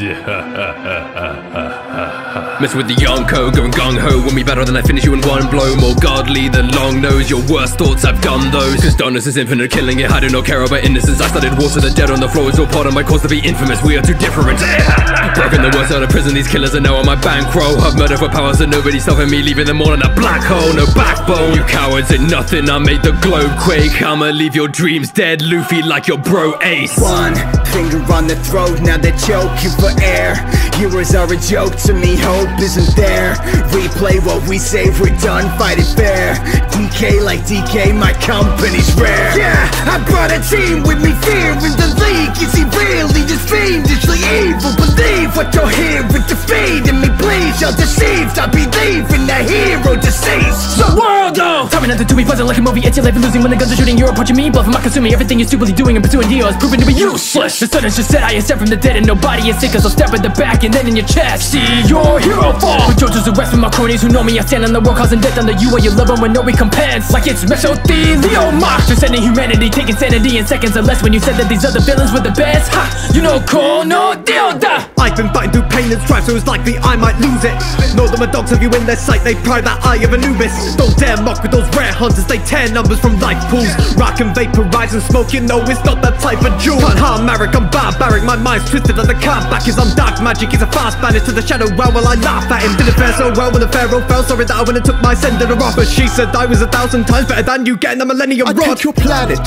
Mess with the Yonko, going gung ho. When we battle, then I finish you in one blow. More godly than long nose. Your worst thoughts, I've done those. Cause doneness is infinite, killing it. I do not care about innocence. I started wars with the dead on the floor. It's all part of my cause to be infamous. We are too different. Broken the worst out of prison. These killers are now on my bankroll. I've murder for power, so nobody's stopping me. Leaving them all in a black hole. No backbone. You cowards ain't nothing. I made the globe quake. I'ma leave your dreams dead. Luffy like your bro Ace. One finger on the throat, now they're choking for air Heroes are a joke to me, hope isn't there. Replay what we say, we're done, fight it fair. DK like DK, my company's rare. Yeah, I brought a team with me, fear in the league. Is he really just fiendishly evil? Believe what you'll hear with defeat in me, please. You're deceived, I believe in the hero deceased. The world though! Tell me nothing to me, pleasant like a movie It's your life and losing when the guns are shooting You're approaching me, bluffing, my consuming Everything you're stupidly doing and pursuing deals Proving to be useless. The sun has just set, I am set from the dead And nobody is sick, so step in the back and then in your chest See your hero fall With JoJo's arrest with my cronies who know me I stand on the world causing death under you While you love them with no recompense Like it's mesothelioma Transcending humanity, taking sanity in seconds or less When you said that these other villains were the best Ha! You know cool, no deal, da! I've been fighting through pain and strife, so it's likely I might lose it. Know that my dogs have you in their sight, they pry that eye of Anubis. Don't dare mock with those rare hunters, they tear numbers from life pools. Rock and vaporize and smoke, you know it's not that type of jewel. Can't harm Marik, I'm barbaric, my mind's twisted like the card back as I'm dark magic. He's a fast banished to the shadow realm while I laugh at him. Didn't fare so well when the pharaoh fell, sorry that I went and took my sender off. But she said I was a thousand times better than you getting a millennium I rod. take your planet,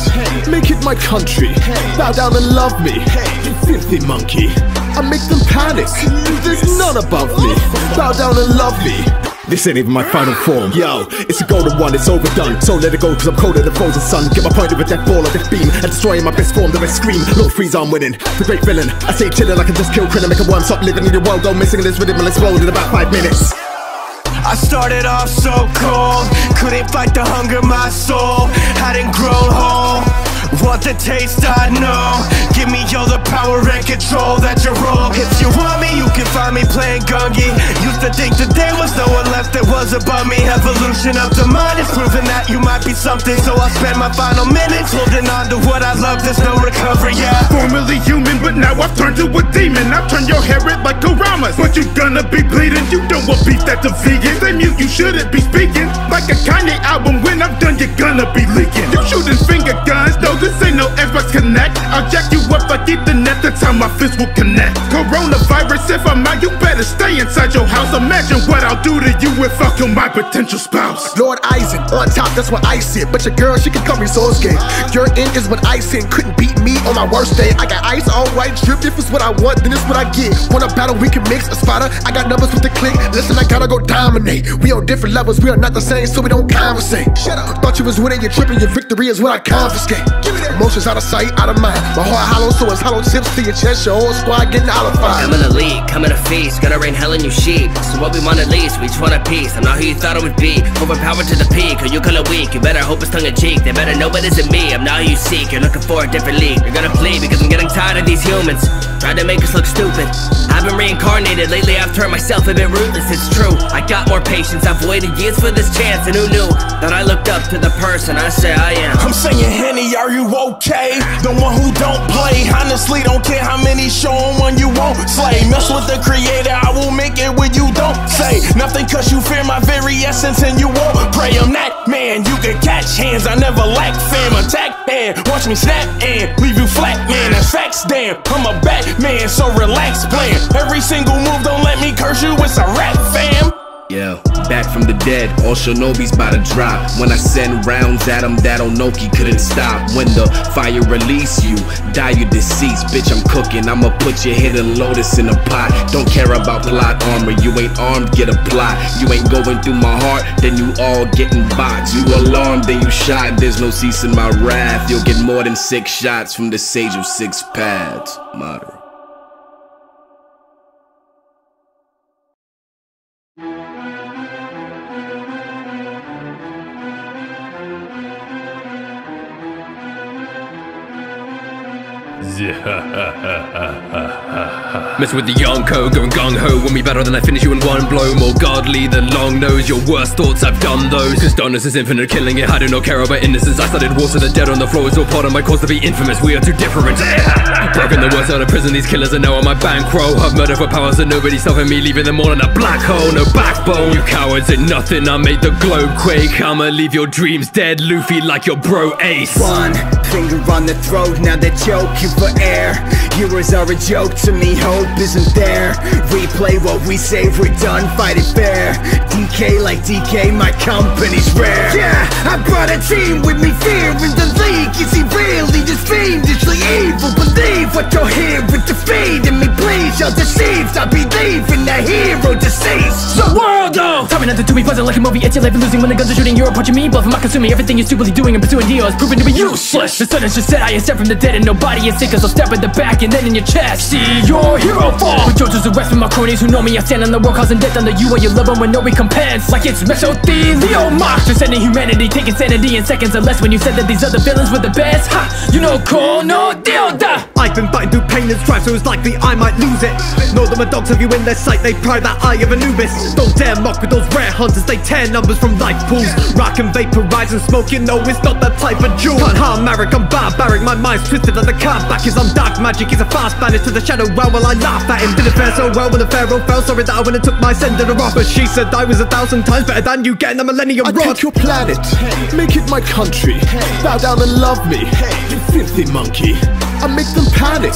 make it my country. Bow down and love me, you filthy monkey. I make them panic. There's none above me. Bow down and love me. This ain't even my final form. Yo, it's a golden one, it's overdone. So let it go, cause I'm colder than frozen sun. Get my point with death ball of this beam and destroying my best form. Then I scream, Lord freeze, I'm winning. The great villain. I say chillin', like I just kill Krillin, make a worm stop living in your world. Go missing in this rhythm will explode in about five minutes. I started off so cold, couldn't fight the hunger, my soul hadn't grown whole. Want the taste, I know. Give me all the power and control that you roll. If you want me, you can find me playing Gungi. Used to think that there was no one left that was above me. Evolution of the mind is proving that you might be something. So I spend my final minutes holding on to what I love. There's no recovery, yeah. Formerly human, but now I've turned to a demon. I've turned your hair red like Karamas. But you gonna be bleeding. You don't want beef that's a vegan. They mute, you shouldn't be speaking. Like a Kanye album, when I'm done, you're gonna be leaking. You shooting finger guns, no, this ain't no Xbox Kinect. I'll jack you up like Ethernet, that's how my fist will connect. Coronavirus, if I'm out, you better stay inside your house. Imagine what I'll do to you if I kill my potential spouse. Lord Aizen, on top, that's what I said. But your girl, she can call me Sosuke. Your end is what I said, couldn't beat me on my worst day. I got ice, all white drip. If it's what I want, then it's what I get. Want a battle, we can mix a spotter. I got numbers with the click. Listen, I gotta go dominate. We on different levels, we are not the same, so we don't conversate. Shut up. Thought you was winning, you're tripping, your victory is what I confiscate. Emotions out of sight, out of mind. My heart hollow, so it's hollow tips to your chest. Your whole squad getting olified. I'm in the league, coming to feast, gonna rain hell in you sheep. So what we want at least, we just want a piece. I'm not who you thought I would be. Overpowered to the peak, or you call it weak. You better hope it's tongue in cheek. They better know it isn't me. I'm not who you seek. You're looking for a different league. You're gonna flee because I'm getting tired of these humans. Trying to make us look stupid. I've been reincarnated lately. I've turned myself a bit ruthless. It's true. I got more patience. I've waited years for this chance, and who knew that I looked up to the person I say I am. I'm saying, Henny, are you okay? The one who don't play. Honestly, don't care how many show 'em one you won't slay. Mess with the creator, I will make it when you don't say nothing, cause you fear my very essence and you won't pray. I'm that man, you can catch hands, I never lack fam. Attack and watch me snap and leave you flat, man. That's facts, damn. I'm a Batman, so relax, plan. Every single move, don't let me curse you, it's a rap, fam. Yeah, back from the dead, all Shinobi's about to drop. When I send rounds at him, that Onoki couldn't stop. When the fire release you, die you deceased. Bitch, I'm cooking, I'ma put your hidden lotus in a pot. Don't care about plot armor, you ain't armed, get a plot. You ain't going through my heart, then you all getting boxed. You alarmed, then you shot, there's no ceasing my wrath. You'll get more than six shots from the sage of six paths. Motto. Mess with the Yonko, going gung ho. When we battle, then I finish you in one blow. More godly than long nose. Your worst thoughts, I've done those. Cause darkness is infinite, killing it. I do not care about innocence. I started wars with the dead on the floor. It's all part of my cause to be infamous. We are too different. Broken the worst out of prison. These killers are now on my bankroll. I've murdered for powers and nobody's stopping me. Leaving them all in a black hole. No backbone. You cowards ain't nothing. I made the globe quake. I'ma leave your dreams dead. Luffy like your bro Ace. One finger on the throat, now they're choking for air. Heroes are a joke to me, hope isn't there. Replay what we say, we're done, fight it fair. DK like DK, my company's rare. Yeah, I brought a team with me, fear in the league. Is he really this fiendishly evil? Believe what you're hearing, defeating me, please. You're deceived, I believe in the hero deceased. The world though Tell me nothing to be pleasant like a movie. It's your life and losing when the guns are shooting. You're approaching me, bluffing, my consuming. Everything you're stupidly doing and pursuing deals Proving to be useless The sun has just set, I ascend from the dead And nobody is sick cause I'll step in the back and then in your chest See your hero fall With JoJo's arrest from my cronies who know me I stand on the world causing death under you and your loved one with no recompense Like it's mesothelioma Transcending humanity, taking sanity in seconds or less When you said that these other villains were the best Ha! You know cool, no deal, da! I've been fighting through pain and strife, so it's likely I might lose it. Know that my dogs have you in their sight, they pry that eye of Anubis. Don't dare mock with those rare hunters, they tear numbers from life pools. Rock and vaporize and smoke, you know it's not that type of jewel. Can't harm Marik, I'm barbaric, my mind's twisted like the card back is I'm dark magic. He's a fast banished to the shadow realm while I laugh at him. Didn't fare so well when the pharaoh fell, sorry that I went and took my sender off. But she said I was a thousand times better than you getting a millennium I rod. take your planet, make it my country. Bow down and love me, you filthy monkey. I make them panic.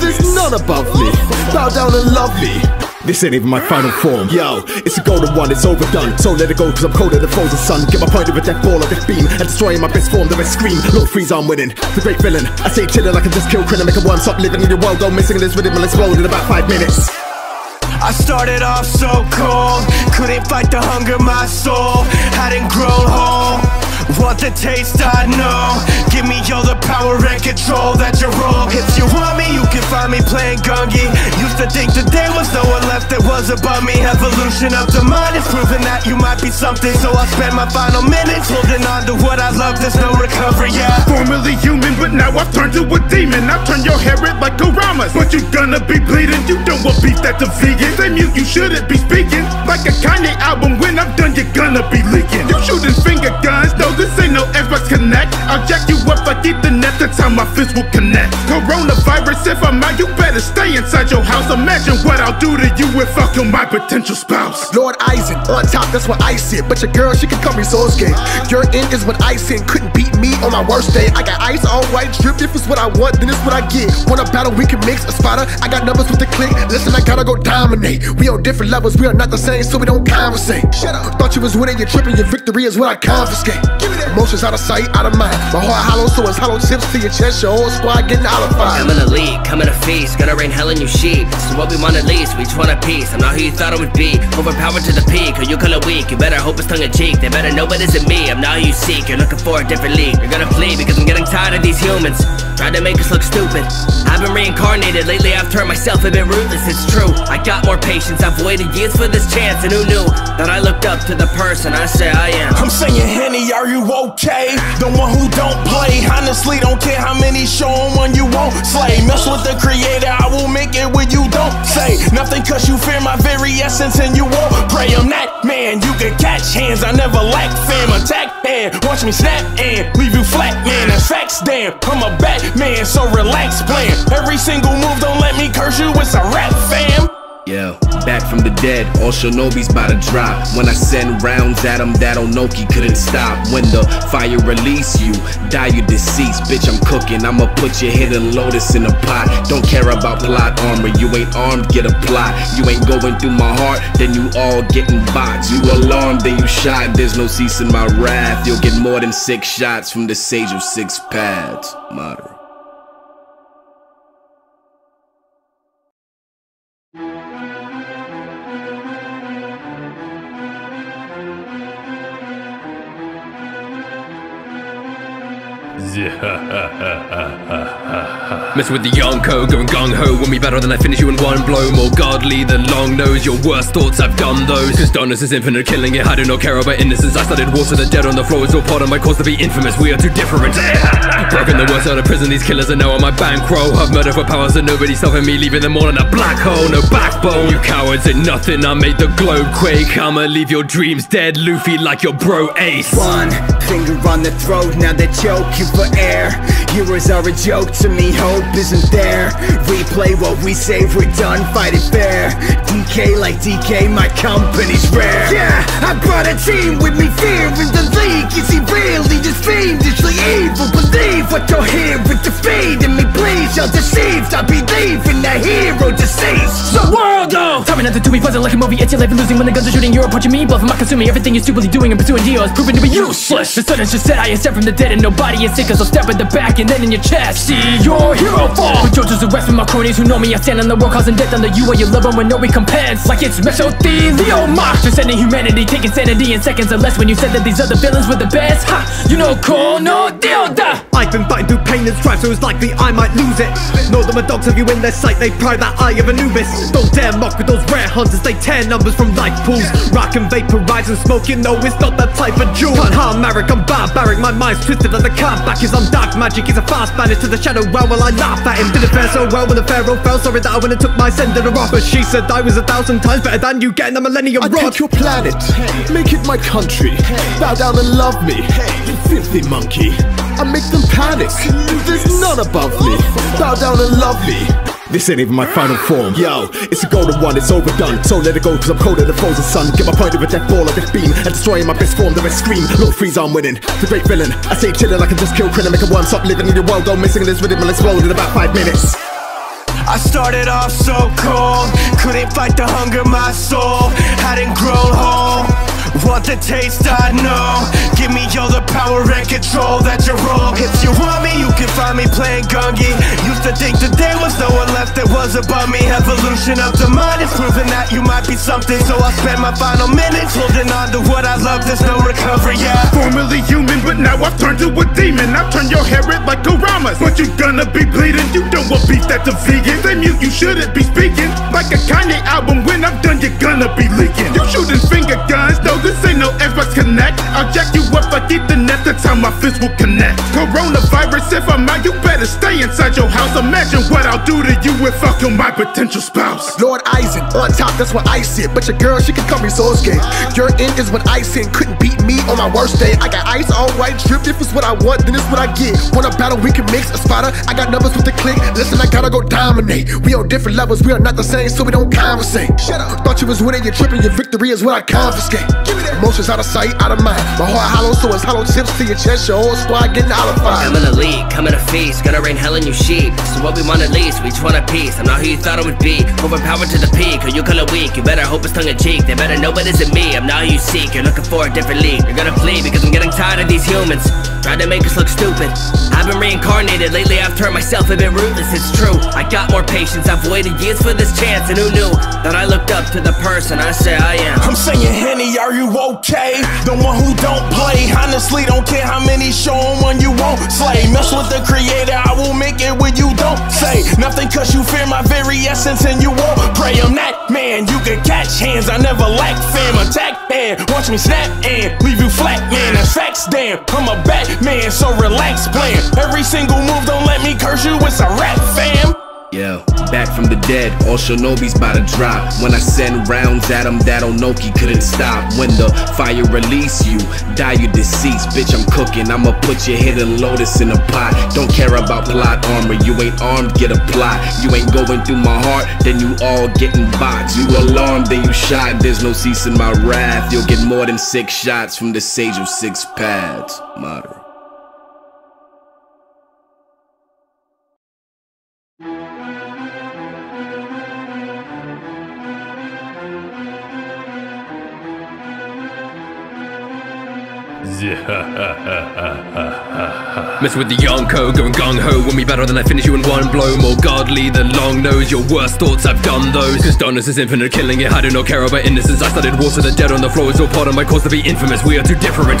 There's none above me. Bow down and love me. This ain't even my final form. Yo, it's a golden one, it's overdone. So let it go, cause I'm colder than frozen sun. Get my point with death ball or death beam. And destroying my best form, then I scream. Lord freeze, I'm winning. The great villain. I say chillin' like I just killed Krillin. Make a one stop living in your world. Go missing this rhythm and explode in about five minutes. I started off so cold, couldn't fight the hunger, my soul hadn't grown whole. Want the taste, I know. Give me all the power and control that you roll. If you want me, you can find me playing Gungi. Used to think that there was no one left that was above me. Evolution of the mind is proving that you might be something. So I spend my final minutes holding on to what I love. There's no recovery, yeah. Formerly human, but now I've turned to a demon. I've turned your hair red like Karamas. But you gonna be bleeding. You don't want beef that's a vegan. They mute, you shouldn't be speaking. Like a Kanye album, when I'm done, you're gonna be leaking. You shooting finger guns, no, this ain't no Xbox Kinect. I'll jack you up like Ethernet, that's how my fist will connect. Coronavirus, if I'm out, you better stay inside your house. Imagine what I'll do to you if I kill my potential spouse. Lord Aizen, on top, that's what I said. But your girl, she can call me Sosuke. Your end is what I said, couldn't beat me on my worst day. I got ice, all white, drip. If it's what I want, then it's what I get. Want a battle, we can mix a spotter. I got numbers with the click. Listen, I gotta go dominate. We on different levels, we are not the same, so we don't conversate. Shut up. Thought you was winning, you're tripping, your victory is what I confiscate. Give me that. Emotions out of sight, out of mind. My heart hollow, so it's hollow tips to your chest. Your whole squad getting out of fire. I'm in the league, coming to feast, gonna rain hell in you sheep. This is what we want at least, we just want a piece. I'm not who you thought I would be. Overpowered to the peak, or you call it weak. You better hope it's tongue in cheek. They better know it isn't me. I'm not who you seek. You're looking for a different league. You're gonna flee because I'm getting tired of these humans. Trying to make us look stupid. I've been reincarnated lately, I've turned myself a bit ruthless, it's true. I got more patience, I've waited years for this chance, and who knew that I looked up to the person I say I am. I'm saying, Henny, are you okay? The one who don't play. Honestly, don't care how many show show 'em one you won't slay. Mess with the creator, I will make it when you don't say nothing, cause you fear my very essence and you won't pray. I'm that man, you can catch hands, I never lack fam. Attack hand, watch me snap and leave you flat, man. That's facts, damn. I'm a Batman, so relax, plan. Every single move, don't let me curse you, it's a rap, fam. Yeah, back from the dead, all shinobi's about to drop. When I send rounds at him, that Onoki couldn't stop. When the fire release you, die you deceased. Bitch, I'm cooking, I'ma put your hidden lotus in a pot. Don't care about plot armor, you ain't armed, get a plot. You ain't going through my heart, then you all getting boxed. You alarmed, then you shot, there's no ceasing my wrath. You'll get more than six shots from the sage of six paths. Moderate. Mess with the Yonko, going gung ho. When we battle, then I finish you in one blow. More godly than long nose. Your worst thoughts, I've done those. Cause darkness is infinite, killing it. I do not care about innocence. I started wars with the dead on the floor. It's all part of my cause to be infamous. We are too different. Broken the worst out of prison. These killers are now on my bankroll. I've murdered for powers and nobody's stopping me. Leaving them all in a black hole. No backbone. You cowards ain't nothing. I made the globe quake. I'ma leave your dreams dead. Luffy like your bro Ace. One finger on the throat, now they're choking for air. Heroes are a joke to me, hope isn't there. Replay what we say, we're done, fight it fair. DK like DK, my company's rare. Yeah, I brought a team with me, fear in the league. Is he really just fiendishly evil? Believe what you'll hear with defeating me, please. You're deceived, I believe nothing to me, buzzing like a movie. It's your life and losing when the guns are shooting. You're approaching me, bluffing, my consuming. Everything you're stupidly doing and pursuing deals, proven to be useless. The sun has just set, I am set from the dead, and nobody is sick. Cause I'll step at the back and then in your chest. See your hero fall. But With JoJo's arrest with my cronies who know me. I stand on the world causing death under you and your loved one with no recompense. Like it's mesothelioma. Transcending humanity, taking sanity in seconds or less. When you said that these other villains were the best, ha! You know, deal, da. I've been fighting through pain and strife, so it's likely I might lose it. Know that my dogs have you in their sight, they pry that eye of Anubis. Don't dare mock with those rare hunters, they tear numbers from life pools. Rock and vaporize and smoke, you know it's not that type of jewel. Can't harm Marik, I'm barbaric, my mind's twisted like the card back is I'm dark magic. He's a fast bandit to the shadow realm while I laugh at him. Didn't fare so well when the pharaoh fell, sorry that I went and took my sender off. But she said I was a thousand times better than you getting a millennium I rod. take your planet, make it my country. Bow down and love me, you filthy monkey. I make them panic. There's none above me. Bow down and love me. This ain't even my final form. Yo, it's a golden one, it's overdone. So let it go, cause I'm colder than frozen sun. Get my point of a death ball of this beam and destroying my best form. The rest scream. Lord freeze, I'm winning. The great villain. I say chillin', I can just kill Krillin, make a worm stop living in your world. Go missing in this rhythm will explode in about five minutes. I started off so cold, couldn't fight the hunger, my soul hadn't grown whole. Want the taste, I know. Give me all the power and control that you roll. If you want me, you can find me playing Gungi. Used to think that there was no one left that was above me. Evolution of the mind is proving that you might be something. So I spend my final minutes holding on to what I love. There's no recovery, yeah. Formerly human, but now I've turned to a demon. I've turned your hair red like Karamas. But you gonna be bleeding. You don't want beef that's a vegan. They mute, you shouldn't be speaking. Like a Kanye album, when I'm done, you're gonna be leaking. You shooting finger guns, though ain't no Xbox Kinect. I'll jack you up i like Ethernet, that's how my fist will connect. Coronavirus, if I'm out, you better inside your house. Imagine what I'll do to you if I kill my potential spouse. Lord Aizen, on top, that's what I said. But your girl, she can call me Sosuke. Your end is what I said, couldn't beat me on my worst day. I got ice, all white drip. If it's what I want, then it's what I get. Wanna battle, we can mix a spotter. I got numbers with the click. Listen, I gotta go dominate. We on different levels, we are not the same, so we don't conversate. Shut up. Thought you was winning, you're tripping, your victory is what I confiscate. Emotions out of sight, out of mind. My heart hollow, so it's hollow tips to your chest. Your whole squad getting out of I'm in the league, coming to feast, gonna rain hell on you sheep. So what we want at least, we just want a piece. I'm not who you thought I would be. Overpowered to the peak, or you call it weak. You better hope it's tongue in cheek. They better know it isn't me. I'm not who you seek. You're looking for a different league. You're gonna flee because I'm getting tired of these humans. Trying to make us look stupid. I've been reincarnated lately. I've turned myself a bit ruthless. It's true. I got more patience. I've waited years for this chance, and who knew that I looked up to the person I say I am. I'm saying, Henny, are you okay? The one who don't play. Honestly, don't care how many show 'em when you won't slay. Mess with the creator, I will make it when you don't say nothing, cause you fear my very essence and you won't pray. I'm that man, you can catch hands, I never lack fam. Attack and watch me snap and leave you flat, man. That's facts, damn. I'm a Batman, so relax, plan. Every single move, don't let me curse you, it's a rap, fam. Yeah, back from the dead, all shinobi's about to drop. When I send rounds at them, that Onoki couldn't stop. When the fire release you, die you deceased. Bitch, I'm cooking, I'ma put your hidden lotus in a pot. Don't care about plot armor, you ain't armed, get a plot. You ain't going through my heart, then you all getting boxed. You alarmed, then you shot, there's no ceasing my wrath. You'll get more than six shots from the sage of six paths. Moderate. Mess with the Yonko, going gung ho. When we battle, then I finish you in one blow. More godly than long nose. Your worst thoughts, I've done those. Cause darkness is infinite, killing it. I do not care about innocence. I started wars with the dead on the floor. It's all part of my cause to be infamous. We are too different.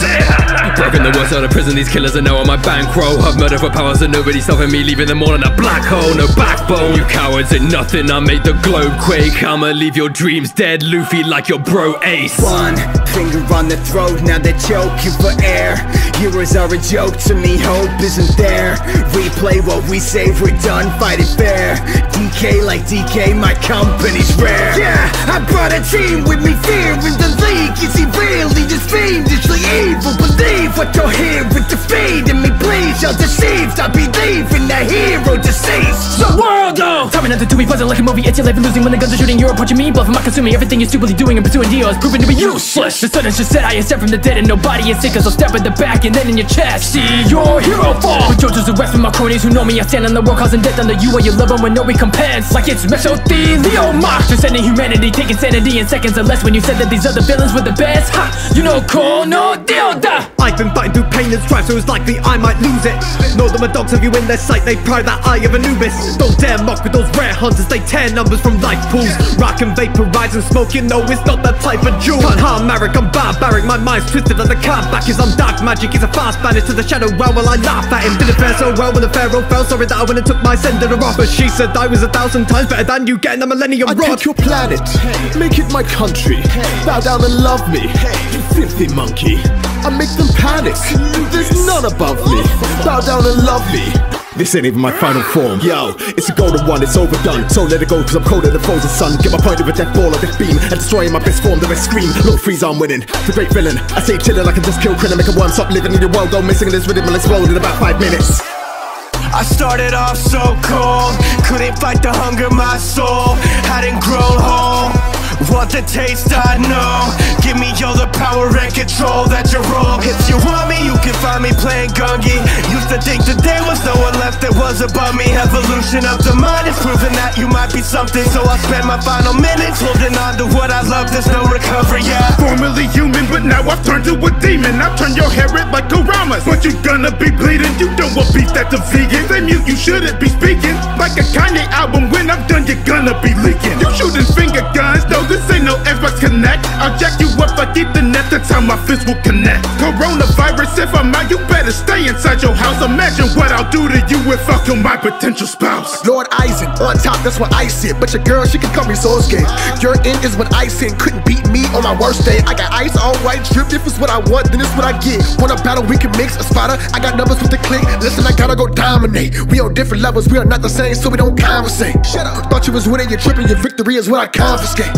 Broken the worst out of prison, these killers are now on my bankroll. I've murdered for powers and nobody's stopping me, leaving them all in a black hole. No backbone, you cowards ain't nothing. I made the globe quake. I'ma leave your dreams dead, Luffy, like your bro Ace. One finger on the throat, now they're choking for air. Heroes are a joke to me, hope isn't there. Replay what we say, we're done, fight it fair. DK like DK, my company's rare. Yeah, I brought a team with me, fear in the league. Is he really this fiendishly evil? Believe what you're hearing, defeating me, please. You're deceived, I believe in the hero deceased. The world though Time nothing to be pleasant like a movie It's your life and losing when the guns are shooting You're approaching me bluffing, I'm consuming Everything you're stupidly doing and pursuing deals Proven to be useless The sun has just set I ascend from the dead And nobody is sick I'll step in the back and then in your chest See your hero fall With JoJo's arrest from my cronies who know me I stand on the world causing death under you and your loved one with no recompense Like it's mesothelioma Transcending humanity taking sanity in seconds or less When you said that these other villains were the best Ha! You know cool, no deal, da I've been fighting through pain and strife, so it's likely I might lose it. Know that my dogs have you in their sight, they pry that eye of Anubis. Don't dare mock with those rare hunters, they tear numbers from life pools. Rock and vaporize and smoke, you know it's not that type of jewel. Can't harm Marik, I'm barbaric, my mind's twisted like the card back is I'm dark magic. He's a fast banished to the shadow realm while I laugh at him. Didn't fare so well when the pharaoh fell, sorry that I went and took my sender off. But she said I was a thousand times better than you getting a millennium I rod. take your planet, make it my country. Bow down and love me, you filthy monkey. I make them panic. There's none above me. Bow down and love me. This ain't even my final form. Yo, it's a golden one, it's overdone. So let it go, cause I'm colder than frozen sun. Get my point of a death ball or death beam. And destroying my best form, the best scream. Little freeze, I'm winning. The great villain. I say chillin' like I just killed Krillin. Make a worm stop living in your world. Go missing in this rhythm and explode in about five minutes. I started off so cold, couldn't fight the hunger, my soul hadn't grown whole. Want the taste, I know. Give me all the power and control that you roll. If you want me, you can find me playing Gungi. Used to think that there was no one left that was above me. Evolution of the mind is proving that you might be something. So I spend my final minutes holding on to what I love. There's no recovery, yeah. Formerly human, but now I've turned to a demon. I've turned your hair red like Karamas. But you gonna be bleeding. You don't want beef that's a vegan. They mute, you shouldn't be speaking. Like a Kanye album, when I'm done, you're gonna be leaking. You shooting finger guns, no, this ain't no Xbox Kinect. I'll jack you up like Ethernet, that's how my fist will connect. Coronavirus, if I'm out, you better stay inside your house. Imagine what I'll do to you if I kill my potential spouse. Lord Aizen, on top, that's what I said. But your girl, she can call me Sosuke. Your end is what I said, couldn't beat me on my worst day. I got ice, all white drip. If it's what I want, then it's what I get. Want a battle, we can mix a spotter. I got numbers with the click. Listen, I gotta go dominate. We on different levels, we are not the same, so we don't conversate. Shut up. Thought you was winning, you're tripping, your victory is what I confiscate.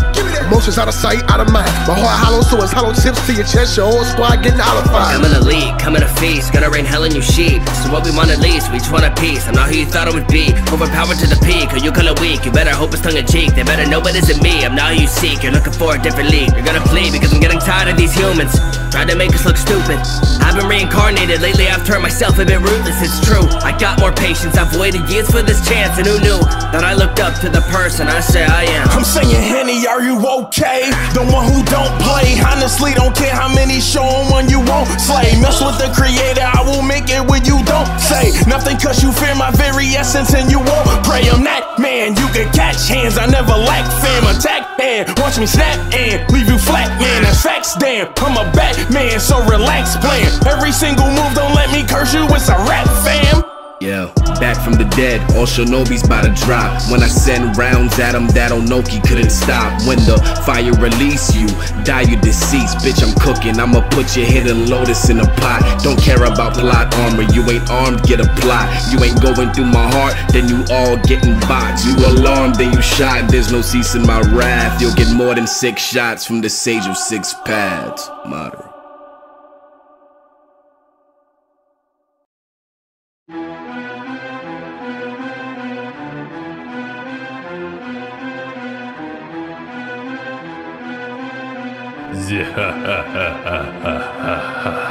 Emotions out of sight, out of mind. My heart hollow, so it's hollow tips to your chest. Your whole squad getting out of fire. I'm in the league, coming to feast, gonna rain hell in you sheep. So what we want at least, we just want a piece. I'm not who you thought I would be. Overpowered to the peak, or you call it weak. You better hope it's tongue in cheek. They better know it isn't me. I'm not who you seek. You're looking for a different league. You're gonna flee because I'm getting tired of these humans. Trying to make us look stupid. I've been reincarnated lately, I've turned myself a bit ruthless, it's true. I got more patience, I've waited years for this chance, and who knew that I looked up to the person I say I am. I'm saying, Henny, are you okay? The one who don't play. Honestly, don't care how many show 'em when you won't slay. Mess with the creator, I will make it when you don't say nothing, cause you fear my very essence and you won't pray. I'm that man, you can catch hands, I never lack fam. Attack and watch me snap and leave you flat, man. That's facts, damn. I'm a Batman, so relax, plan. Every single move, don't let me curse you, it's a rap, fam. Yeah, back from the dead, all shinobi's about to drop. When I send rounds at him, that Onoki couldn't stop. When the fire release you, die you deceased. Bitch, I'm cooking, I'ma put your hidden lotus in a pot. Don't care about plot armor, you ain't armed, get a plot. You ain't going through my heart, then you all getting boxed. You alarmed, then you shot, there's no ceasing my wrath. You'll get more than six shots from the sage of six paths. Motto.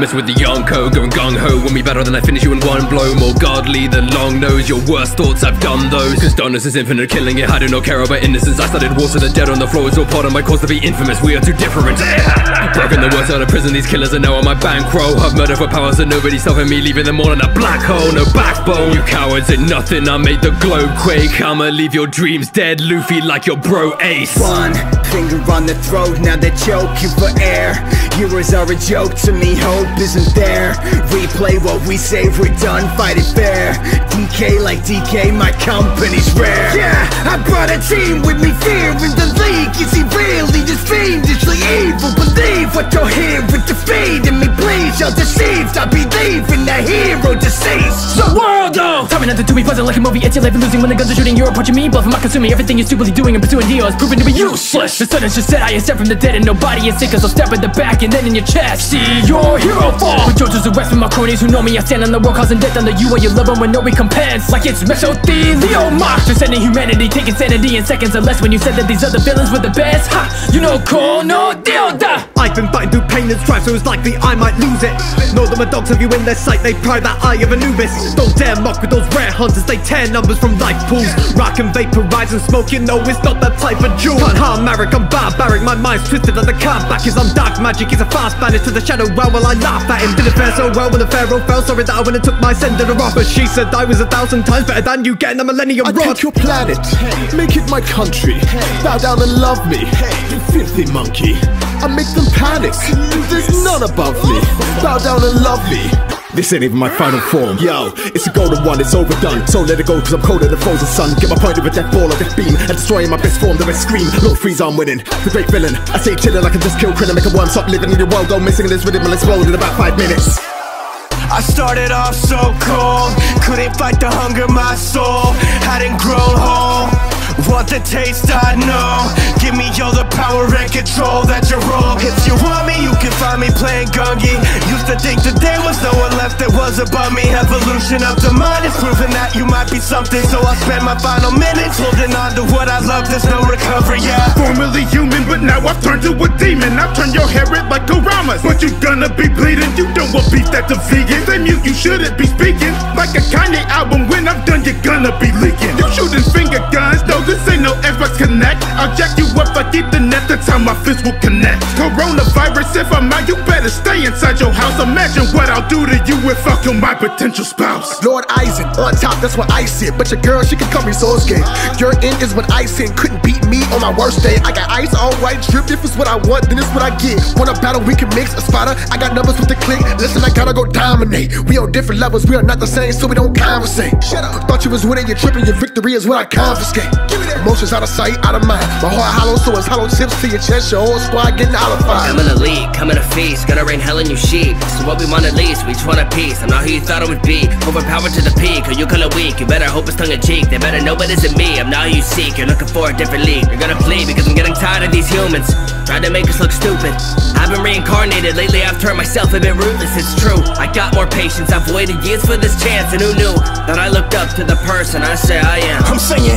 Mess with the Yonko, going gung ho. When we battle, then I finish you in one blow. More godly than long nose. Your worst thoughts, I've done those. Cause darkness is infinite, killing it. I do not care about innocence. I started wars with the dead on the floor. It's all part of my cause to be infamous. We are too different. Broken the worst out of prison. These killers are now on my bankroll. I've murdered for powers and nobody's stopping me, leaving them all in a black hole. No backbone. You cowards ain't nothing. I made the globe quake. I'ma leave your dreams dead, Luffy, like your bro Ace. One Finger on the throat, now they're choking for air. Heroes are a joke to me, hope isn't there. Replay what we say, we're done, fight it fair. DK like DK, my company's rare. Yeah, I brought a team with me, fear in the league. Is he really just fiendishly evil? Believe what you're hear with defeating me, please. You're deceived, I believe in the hero deceased. The world, oh! Time another to be buzzing like a movie It's your life and losing when the guns are shooting You're approaching me, bluffing, my consuming Everything you're stupidly doing and pursuing deals Proven to be useless The sun has just set, I ascend from the dead And nobody is sick, so step in the back and then in your chest See your hero fall With Jojo's arrest with my cronies who know me I stand on the world causing death under you and your loved one with no recompense Like it's mesothelioma Transcending humanity, taking sanity in seconds or less When you said that these other villains were the best Ha! You know, cool, no deal, da! I've been fighting through pain and strife, so it's likely I might lose it. Know that my dogs have you in their sight, they pry that eye of Anubis. Don't dare mock with those rare hunters, they tear numbers from life pools. Rock and vaporize and smoke, you know it's not that type of jewel. Can't harm Marik, I'm barbaric, my mind's twisted like the card back is I'm dark magic, he's a fast banished to the shadow realm while I laugh at him. Didn't fare so well when the pharaoh fell, sorry that I went and took my sender off. But she said I was a thousand times better than you getting a millennium I rod. take your planet, make it my country. Bow down and love me, you filthy monkey. I make them panic. There's none above me. Bow down and love me. This ain't even my final form. Yo, it's a golden one, it's overdone. So let it go, cause I'm colder than frozen sun. Get my point with death ball of death beam. And destroying my best form, the rest scream. Lord freeze, I'm winning. The great villain. I say chillin', I can just kill Krillin, make a worm stop living in your world. Go missing in this rhythm will explode in about five minutes. I started off so cold, couldn't fight the hunger, my soul hadn't grown whole. Want the taste, I know. Give me all the power and control that you roll. If you want me, you can find me playing Gungi. Used to think that there was no one left that was above me. Evolution of the mind is proving that you might be something. So I spend my final minutes holding on to what I love. There's no recovery, yeah. Formerly human, but now I've turned to a demon. I've turned your hair red like Karamas. But you gonna be bleeding. You don't want beef that's a vegan. They mute, you shouldn't be speaking. Like a Kanye album, when I'm done, you're gonna be leaking. You shooting finger guns, no, this ain't no Xbox Kinect. I'll jack you up like Ethernet, that's how my fist will connect. Coronavirus, if I'm out, you better stay inside your house. Imagine what I'll do to you if I kill my potential spouse. Lord Aizen, on top, that's what I said. But your girl, she can call me Sosuke. Your end is what I said, couldn't beat me on my worst day. I got ice all white drip. If it's what I want, then it's what I get. Want a battle, we can mix a spotter. I got numbers with the click. Listen, I gotta go dominate. We on different levels, we are not the same, so we don't conversate. Shut up. Thought you was winning, you're tripping. Your victory is what I confiscate. Emotions out of sight, out of mind. My heart hollow, so it's hollow tips to your chest. Your whole squad getting I'm olified. in a league, coming to feast, gonna rain hell in you sheep. This is what we want at least, we just want a piece. I'm not who you thought I would be. Overpowered to the peak, or you call it weak. You better hope it's tongue in cheek. They better know it isn't me. I'm not who you seek. You're looking for a different league. You're gonna flee because I'm getting tired of these humans. Trying to make us look stupid. I've been reincarnated lately. I've turned myself a bit ruthless. It's true. I got more patience. I've waited years for this chance, and who knew that I looked up to the person I say I am. I'm saying, Henny, are you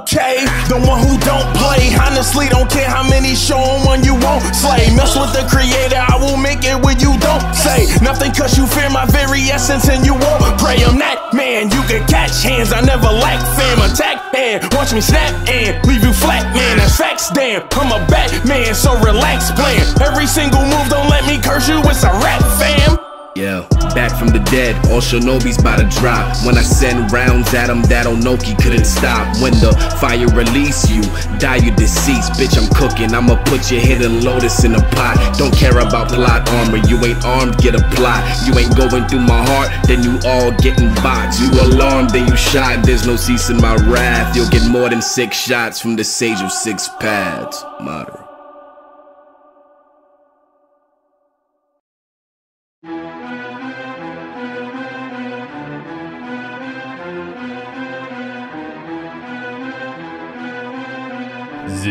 okay? The one who don't play. Honestly, don't care how many show 'em when you won't slay. Mess with the creator, I will make it when you don't say nothing, cause you fear my very essence and you won't pray. I'm that man, you can catch hands, I never lack fam. Attack and watch me snap and leave you flat, man. That's facts, damn. I'm a Batman, so relax, plan. Every single move, don't let me curse you, it's a rap, fam. Yeah, back from the dead, all Shinobi's about to drop. When I send rounds at him, that Onoki couldn't stop. When the fire release you, die you deceased. Bitch, I'm cooking, I'ma put your hidden lotus in a pot. Don't care about plot armor, you ain't armed, get a plot. You ain't going through my heart, then you all getting boxed. You alarmed, then you shot, there's no ceasing my wrath. You'll get more than six shots from the sage of six paths. Moderate.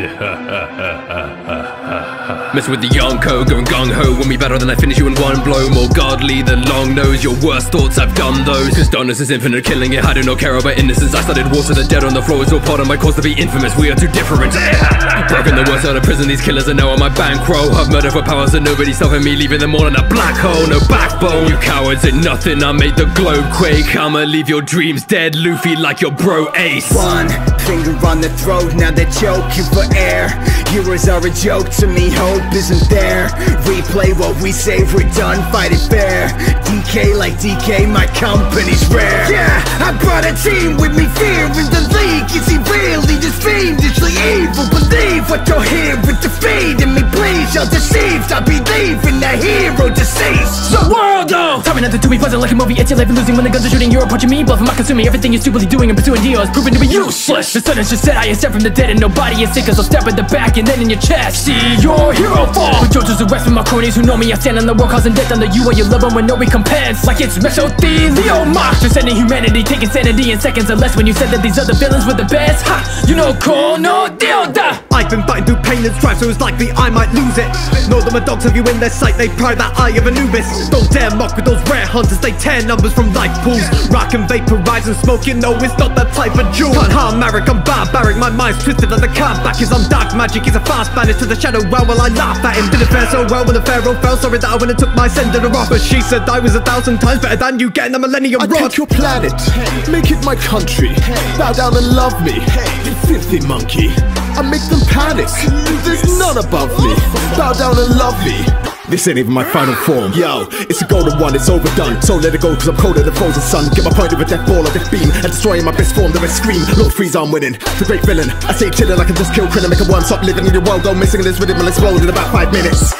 Mess with the young Yonko, going gung ho. When we battle, then I finish you in one blow. More godly than long nose. Your worst thoughts, I've done those. Cause darkness is infinite, killing it. I do not care about innocence. I started wars with the dead on the floor. It's all part of my cause to be infamous. We are too different. Broken the worst out of prison. These killers are now on my bankroll. I've murder for powers and nobody stopping me, leaving them all in a black hole. No backbone. You cowards ain't nothing. I made the globe quake. I'ma leave your dreams dead, Luffy, like your bro Ace. One finger on the throat, now they're choking for air. Heroes are a joke to me, hope isn't there. Replay what we say, we're done, fight it fair. DK like DK, my company's rare. Yeah, I brought a team with me, fear in the league. Is he really this fiendishly evil? Believe what you'll hear with defeating me, please. You're deceived, I believe in the hero deceased. The world, oh! Time another to be pleasant like a movie It's your life and losing when the guns are shooting You're approaching me, bluffing, not consuming Everything you're stupidly doing and pursuing deals Proven to be useless The sun has just set, I ascend from the dead And nobody is sick, so step in the back and then in your chest See your hero fall With JoJo's arrest from my cronies who know me I stand on the world causing death under you While you love them with no recompense Like it's mesothelioma Transcending humanity, taking sanity in seconds or less When you said that these other villains were the best Ha! You know cool, no deal, da! I've been fighting through pain and strife, so it's likely I might lose it. Know that my dogs have you in their sight, they pry that eye of Anubis. Don't dare mock with those rare hunters, they tear numbers from life pools. Rock and vaporize and smoke, you know it's not that type of jewel. Can't harm Marik, I'm barbaric, my mind's twisted like the card back is I'm dark magic. He's a fast banished to the shadow realm while I laugh at him. Didn't fare so well when the pharaoh fell, sorry that I went and took my sender off. But she said I was a thousand times better than you getting a millennium I'd take your planet, make it my country. Bow down and love me, you filthy monkey. I make them panic. There's none above me. Bow down and love me. This ain't even my final form. Yo, it's a golden one, it's overdone. So let it go, cause I'm colder than frozen sun. Get my point with a death ball or death beam. And destroying my best form, then I scream. Lord Freeze, I'm winning. The great villain. I say chillin' I just kill Krillin. Make a one stop living in your world. Go missing in this rhythm explode in about five minutes.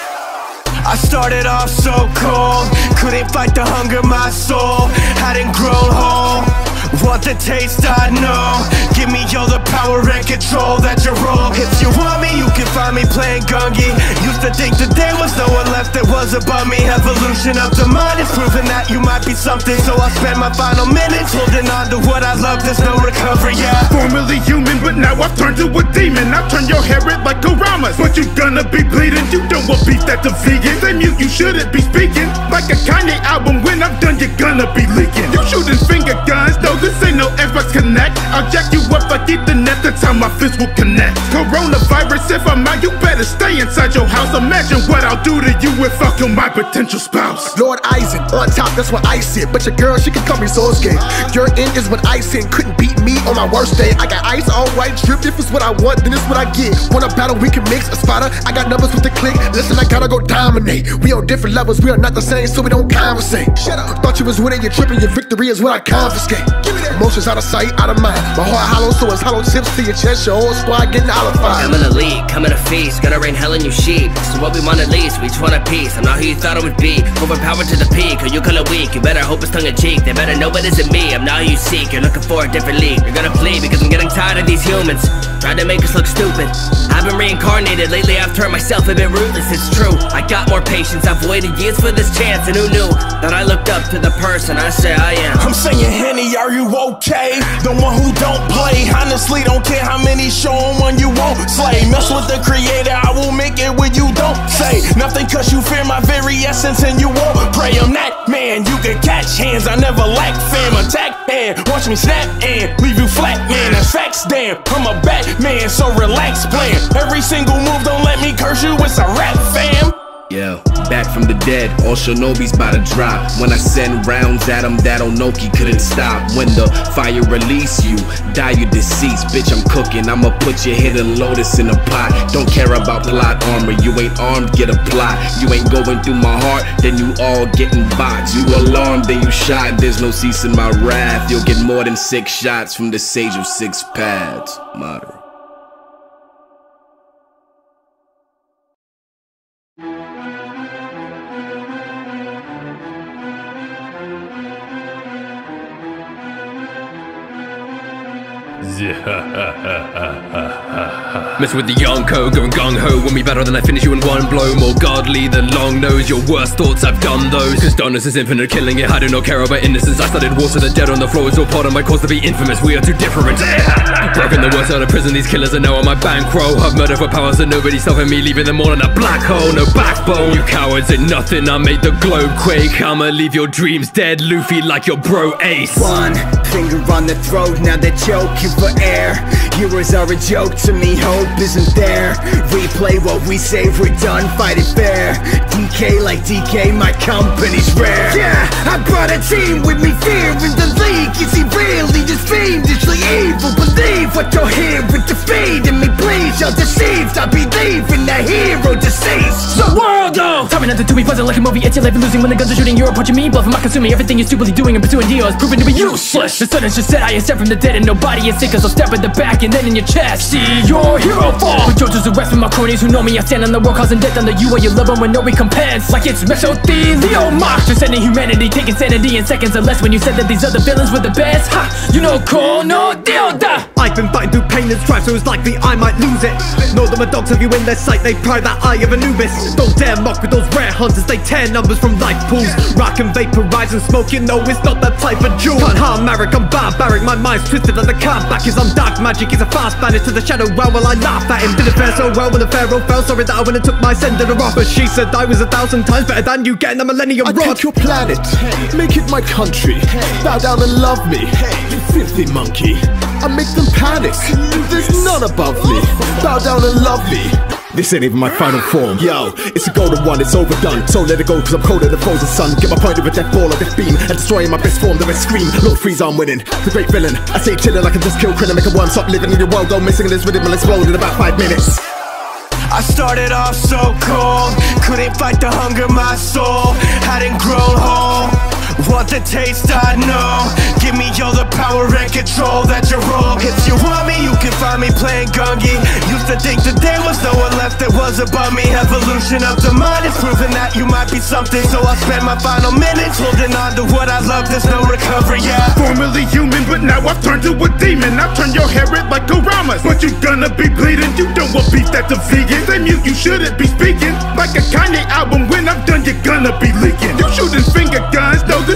I started off so cold, couldn't fight the hunger, my soul hadn't grown whole. Want the taste, I know. Give me all the power and control that you roll. If you want me, you can find me playing Gungi. Used to think that there was no one left that was above me. Evolution of the mind is proving that you might be something. So I spend my final minutes holding on to what I love. There's no recovery, yeah. Formerly human, but now I've turned to a demon. I've turned your hair red like Karamas. But you gonna be bleeding. You don't want beef that's a vegan. They mute, you shouldn't be speaking. Like a Kanye album, when I'm done, you're gonna be leaking. You shooting finger guns, no, this ain't no Xbox Kinect. I'll jack you up like Ethernet, that's how my fist will connect. Coronavirus, if I'm out, you better stay inside your house. Imagine what I'll do to you if I kill my potential spouse. Lord Aizen, on top, that's what I sit. But your girl, she can call me Sosuke. Your end is what I sin, couldn't beat me on my worst day. I got ice, all white drip. If it's what I want, then it's what I get. Wanna battle, we can mix a spotter. I got numbers with the click. Listen, I gotta go dominate. We on different levels, we are not the same, so we don't conversate. Shut up. Thought you was winning, you're tripping, your victory is what I confiscate. Emotions out of sight, out of mind. My heart hollow, so it's hollow tips to your chest. Your whole squad getting olified. I'm in the league, coming to feast, gonna rain hell on you sheep. This is what we want at least, we just want a piece. I'm not who you thought I would be. Overpowered to the peak, or you call it weak. You better hope it's tongue in cheek. They better know it isn't me. I'm not who you seek. You're looking for a different league. You're gonna flee because I'm getting tired of these humans. Trying to make us look stupid. I've been reincarnated. Lately I've turned myself a bit ruthless. It's true. I got more patience. I've waited years for this chance. And who knew that I looked up to the person I say I am? I'm saying, Henny, are you okay? The one who don't play. Honestly, don't care how many show show 'em when you won't slay. Mess with the creator, I will make it when you don't say nothing, cause you fear my very essence and you won't pray. I'm that man, you can catch hands, I never lack fam. Attack and watch me snap and leave you flat, man. That's facts, damn. I'm a Batman, so relax, plan. Every single move, don't let me curse you, it's a rap, fam. Yeah, back from the dead, all Shinobi's about to drop. When I send rounds at him, that Onoki couldn't stop. When the fire release you, die you deceased. Bitch, I'm cooking, I'ma put your hidden lotus in a pot. Don't care about plot armor, you ain't armed, get a plot. You ain't going through my heart, then you all getting boxed. You alarmed, then you shot, there's no ceasing my wrath. You'll get more than six shots from the sage of six paths. Motto. Mess with the Yonko, going gung ho. When we battle, then I finish you in one blow. More godly than long nose. Your worst thoughts, I've done those. Cause darkness is infinite, killing it. I do not care about innocence. I started wars with the dead on the floor. It's all part of my cause to be infamous. We are too different. Broken the worst out of prison. These killers are now on my bankroll. I've murdered for powers that nobody's stopping me. Leaving them all in a black hole. No backbone. You cowards ain't nothing. I made the globe quake. I'ma leave your dreams dead. Luffy like your bro Ace. One finger on the throat, now they're choking for air Heroes are a joke to me, hope isn't there. Replay what we say, we're done, fight it fair. DK like DK, my company's rare. Yeah, I brought a team with me, fear in the league. Is he really just fiendishly evil? Believe what you'll hear with defeating me, please. You're deceived, I believe in the hero deceased. The world though Time another to be buzzing like a movie. It's your life and losing when the guns are shooting. You're approaching me, bluffing, my consuming. Everything you're stupidly doing and pursuing deals Proven to be useless. The sun has just set, I ascend from the dead And nobody is sick, cause I'll stab at the back And then in your chest, see your hero fall With Jojo's arrest with my cronies who know me I stand on the world causing death under you or your loved one with no recompense Like it's mesothelioma Transcending humanity, taking sanity in seconds or less When you said that these other villains were the best Ha! You know, cool, no deal! I've been fighting through pain and strife, so it's likely I might lose it. Know that my dogs have you in their sight, they pry that eye of Anubis. Don't dare mock with those rare hunters, they tear numbers from life pools. Rock and vaporize and smoke, you know it's not that type of jewel. Can't harm Marik, I'm barbaric, my mind's twisted and the card back is on dark magic. He's a fast bandit to the shadow realm while I laugh at him. Didn't fare so well when the pharaoh fell, sorry that I went and took my sender off. But she said I was a thousand times better than you getting a millennium I rod. take your planet, make it my country. Bow down and love me, you filthy monkey. I make them panic. There's none above me. Bow down and love me. This ain't even my final form. Yo, it's a golden one, it's overdone. So let it go, cause I'm colder than frozen sun. Get my point a death ball of this beam and destroying my best form. The rest scream, Lord Frieza, I'm winning. The great villain. I say chillin' I can just kill Krillin. Make a worm stop living in your world. Go missing in this rhythm and explode in about five minutes. I started off so cold, couldn't fight the hunger, my soul hadn't grown whole. Want the taste, I know. Give me all the power and control that you roll. If you want me, you can find me playing Gungi. Used to think that there was no one left that was above me. Evolution of the mind is proving that you might be something. So I spend my final minutes holding on to what I love. There's no recovery, yeah. Formerly human, but now I've turned to a demon. I've turned your hair red like Karamas. But you gonna be bleeding. You don't want beef that's a vegan. They mute, you shouldn't be speaking. Like a Kanye album, when I'm done, you're gonna be leaking. You shooting finger guns, no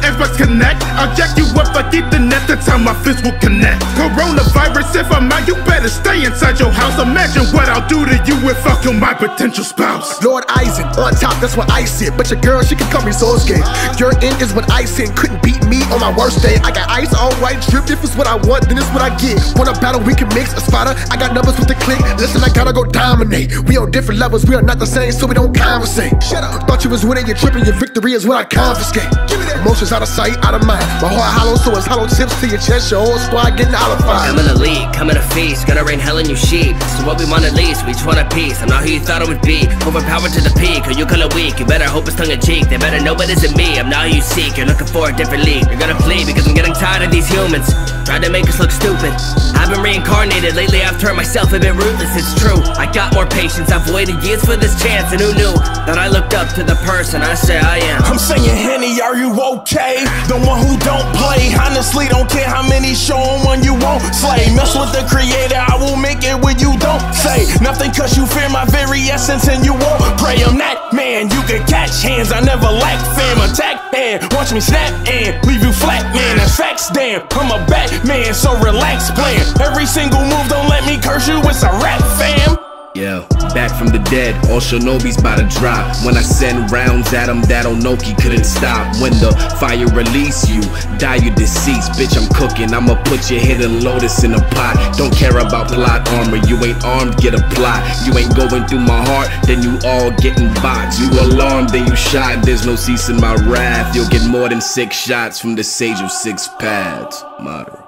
Xbox Kinect. I'll jack you up like Ethernet, that's how my fist will connect. Coronavirus, if I'm out, you better stay inside your house. Imagine what I'll do to you if I kill my potential spouse. Lord Aizen, on top, that's what I said. But your girl, she can call me Sosuke. Your end is what I said, couldn't beat me on my worst day. I got ice all white drip, if it's what I want, then it's what I get. Want a battle, we can mix a spotter. I got numbers with the click. Listen, I gotta go dominate. We on different levels, we are not the same, so we don't conversate. Shut up. Thought you was winning, you're tripping, your victory is what I confiscate. Give me that. Emotions out of sight, out of mind. My heart hollow, so it's hollow tips to your chest. Your whole squad getting olified. I'm in the league, coming to feast, gonna rain hell in you sheep. So what we want at least, we just want a piece. I'm not who you thought I would be. Overpowered to the peak, or you call it weak. You better hope it's tongue in cheek. They better know it isn't me. I'm not who you seek. You're looking for a different league. You're gonna flee because I'm getting tired of these humans. Trying to make us look stupid. I've been reincarnated. Lately I've turned myself a bit ruthless, it's true. I got more patience. I've waited years for this chance, and who knew that I looked up to the person I say I am. I'm saying, Henny, are you okay? The one who don't play. Honestly, don't care how many show 'em when you won't slay. Mess with the creator, I will make it when you don't say nothing, cause you fear my very essence and you won't pray. I'm that man, you can catch hands, I never lack fam. Attack man, watch me snap and leave you flat, man. And facts, damn, I'm a Batman, so relax, plan. Every single move, don't let me curse you, it's a rap, fam. Yeah, back from the dead, all shinobi's about to drop. When I send rounds at them, that Onoki couldn't stop. When the fire release you, die you deceased. Bitch, I'm cooking, I'ma put your hidden lotus in a pot. Don't care about plot armor, you ain't armed, get a plot. You ain't going through my heart, then you all getting boxed. You alarmed, then you shot, there's no ceasing my wrath. You'll get more than six shots from the sage of six paths. Moderate.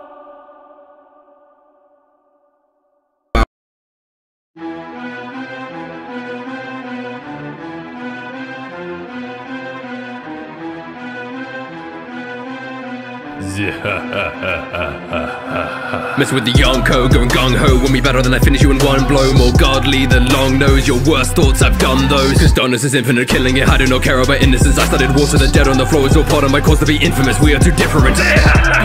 Mess with the Yonko, going gung ho. When we battle, then I finish you in one blow. More godly than long nose. Your worst thoughts, I've done those. Cause darkness is infinite, killing it. I do not care about innocence. I started wars with the dead on the floor. It's all part of my cause to be infamous. We are too different.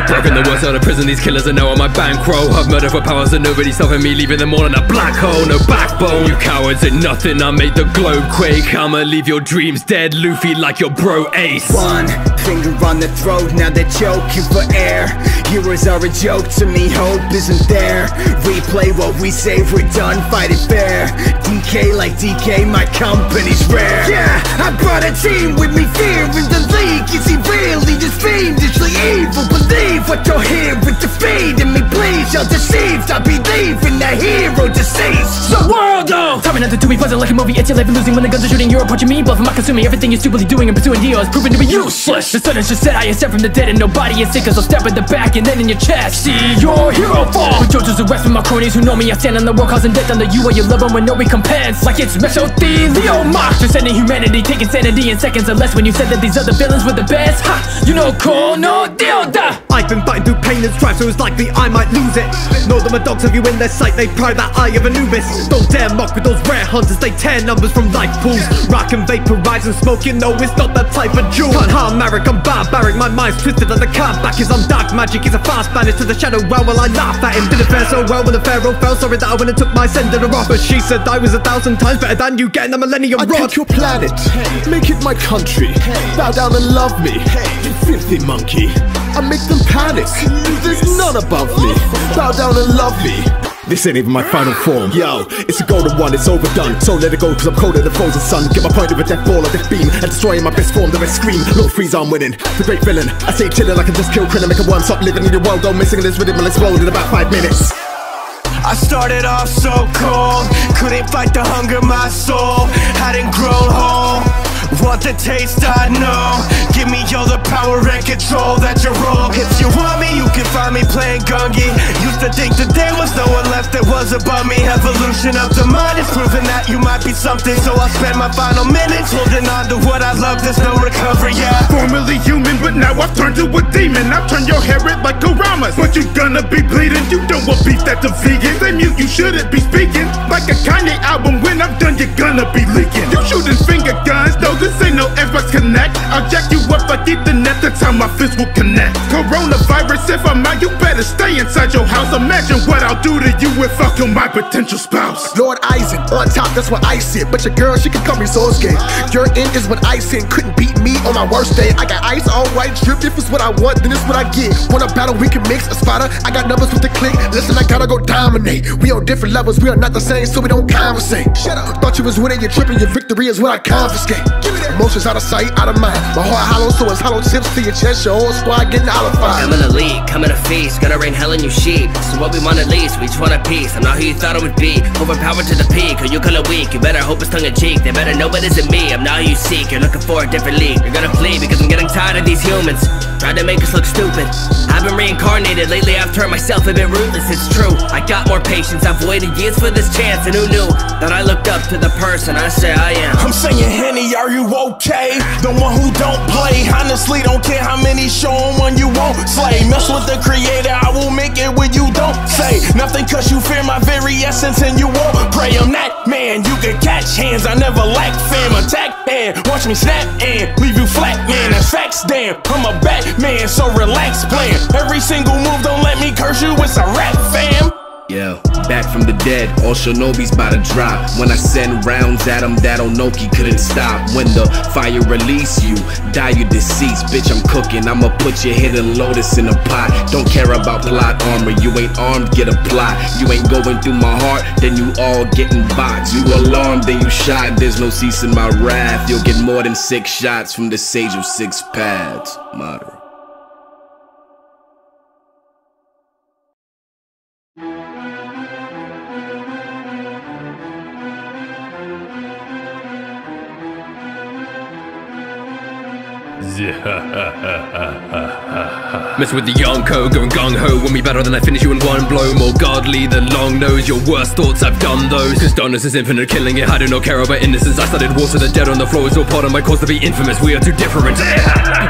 Broken the worst out of prison. These killers are now on my bankroll. I've murdered for powers and nobody's stopping me, leaving them all in a black hole. No backbone. You cowards ain't nothing. I made the globe quake. I'ma leave your dreams dead, Luffy, like your bro Ace. One finger on the throat, now they're choking for air. Heroes are a joke to me, hope isn't there. Replay what we say, we're done, fight it fair. DK like DK, my company's rare. Yeah, I brought a team with me, fear in the league. Is he really just fiendishly evil? Believe what you'll hear with defeating me, please. You're deceived, I believe. in the hero deceased. The world though Timing nothing to me pleasant like a movie It's your life and losing when the guns are shooting You're approaching me bluffing, not consuming Everything you're stupidly doing and pursuing deals Proven to be useless The sun has just set I ascend from the dead And nobody is sick Cause I'll stab at the back and then in your chest See your hero fall With JoJo's arrest with my cronies who know me I stand on the world causing death under you While you love them with no recompense Like it's mesothelioma Transcending humanity Taking sanity in seconds or less When you said that these other villains were the best Ha! You know cool, no deal, da I've been fighting through pain and strife, so it's likely I might lose it. Know that my dogs have you in their sight, they pry that eye of Anubis. Don't dare mock with those rare hunters, they tear numbers from life pools. Rock and vaporize and smoke, you know it's not that type of jewel. Can't harm Marik, I'm barbaric, my mind's twisted like the card back as I'm dark magic. He's a fast banished to the shadow realm while I laugh at him. Didn't fare so well when the pharaoh fell, sorry that I went and took my sender off. But she said I was a thousand times better than you getting a millennium I rod. take your planet, make it my country. Bow down and love me, you filthy monkey. I make them panic. There's none above me. Bow down and love me. This ain't even my final form. Yo, it's a golden one, it's overdone. So let it go, cause I'm colder than frozen sun. Get my point of a death ball of this beam and destroying my best form. The rest scream. Lord Frieza, I'm winning. The great villain. I say chillin', I can just kill Krillin, make a worm stop living in your world. Go missing in this rhythm will explode in about five minutes. I started off so cold, couldn't fight the hunger, my soul hadn't grown whole. Want the taste, I know. Give me all the power and control that you roll. If you want me, you can find me playing Gungi. Used to think that there was no one left that was above me. Evolution of the mind is proving that you might be something. So I'll spend my final minutes holding on to what I love. There's no recovery, yeah. Formerly human, but now I've turned to a demon. I've turned your hair red like Karamas. But you gonna be bleeding. You don't want beef that's a vegan. They mute, you shouldn't be speaking. Like a Kanye album, when I'm done, you're gonna be leaking. You shooting finger guns, this ain't no Xbox Kinect. I'll jack you up like Ethernet, that's how my fist will connect. Coronavirus, if I'm out, you better stay inside your house. Imagine what I'll do to you if I kill my potential spouse. Lord Aizen, on top, that's what I said. But your girl, she can call me Sosuke. Your end is what I said, couldn't beat me on my worst day. I got ice all white drip. If it's what I want, then it's what I get. Want a battle, we can mix a spotter. I got numbers with the click. Listen, I gotta go dominate. We on different levels, we are not the same, so we don't conversate. Shut up. Thought you was winning, you're tripping. Your victory is what I confiscate. Emotions out of sight, out of mind. My heart hollow, so it's hollow tips to your chest. Your whole squad getting olified. I'm in a league, coming to feast, gonna rain hell on you sheep. So what we want at least, we just want a piece. I'm not who you thought I would be. Overpowered to the peak, or you call it weak. You better hope it's tongue in cheek. They better know it isn't me. I'm not who you seek. You're looking for a different league. You're gonna flee because I'm getting tired of these humans. Trying to make us look stupid. I've been reincarnated lately. I've turned myself a bit ruthless. It's true. I got more patience. I've waited years for this chance, and who knew that I looked up to the person I say I am. I'm saying, Henny, are you okay? The one who don't play. Honestly, don't care how many show 'em when you won't slay. Mess with the creator, I will make it when you don't say nothing, cause you fear my very essence and you won't pray. I'm that man, you can catch hands, I never lack fam. Attack and watch me snap and leave you flat, man. Damn. I'm a Batman, so relax, plan. Every single move, don't let me curse you, it's a rap, fam. Yeah, back from the dead, all shinobi's about to drop. When I send rounds at him, that Onoki couldn't stop. When the fire release you, die you deceased. Bitch, I'm cooking, I'ma put your hidden lotus in a pot. Don't care about plot armor, you ain't armed, get a plot. You ain't going through my heart, then you all getting boxed. You alarmed, then you shot, there's no ceasing my wrath. You'll get more than six shots from the sage of six paths. Moderate. Yeah. Mess with the Yonko, going gung ho. When we battle, then I finish you in one blow. More godly than long nose. Your worst thoughts, I've done those. Cause darkness is infinite, killing it. I do not care about innocence. I started wars with the dead on the floor. It's all part of my cause to be infamous. We are too different.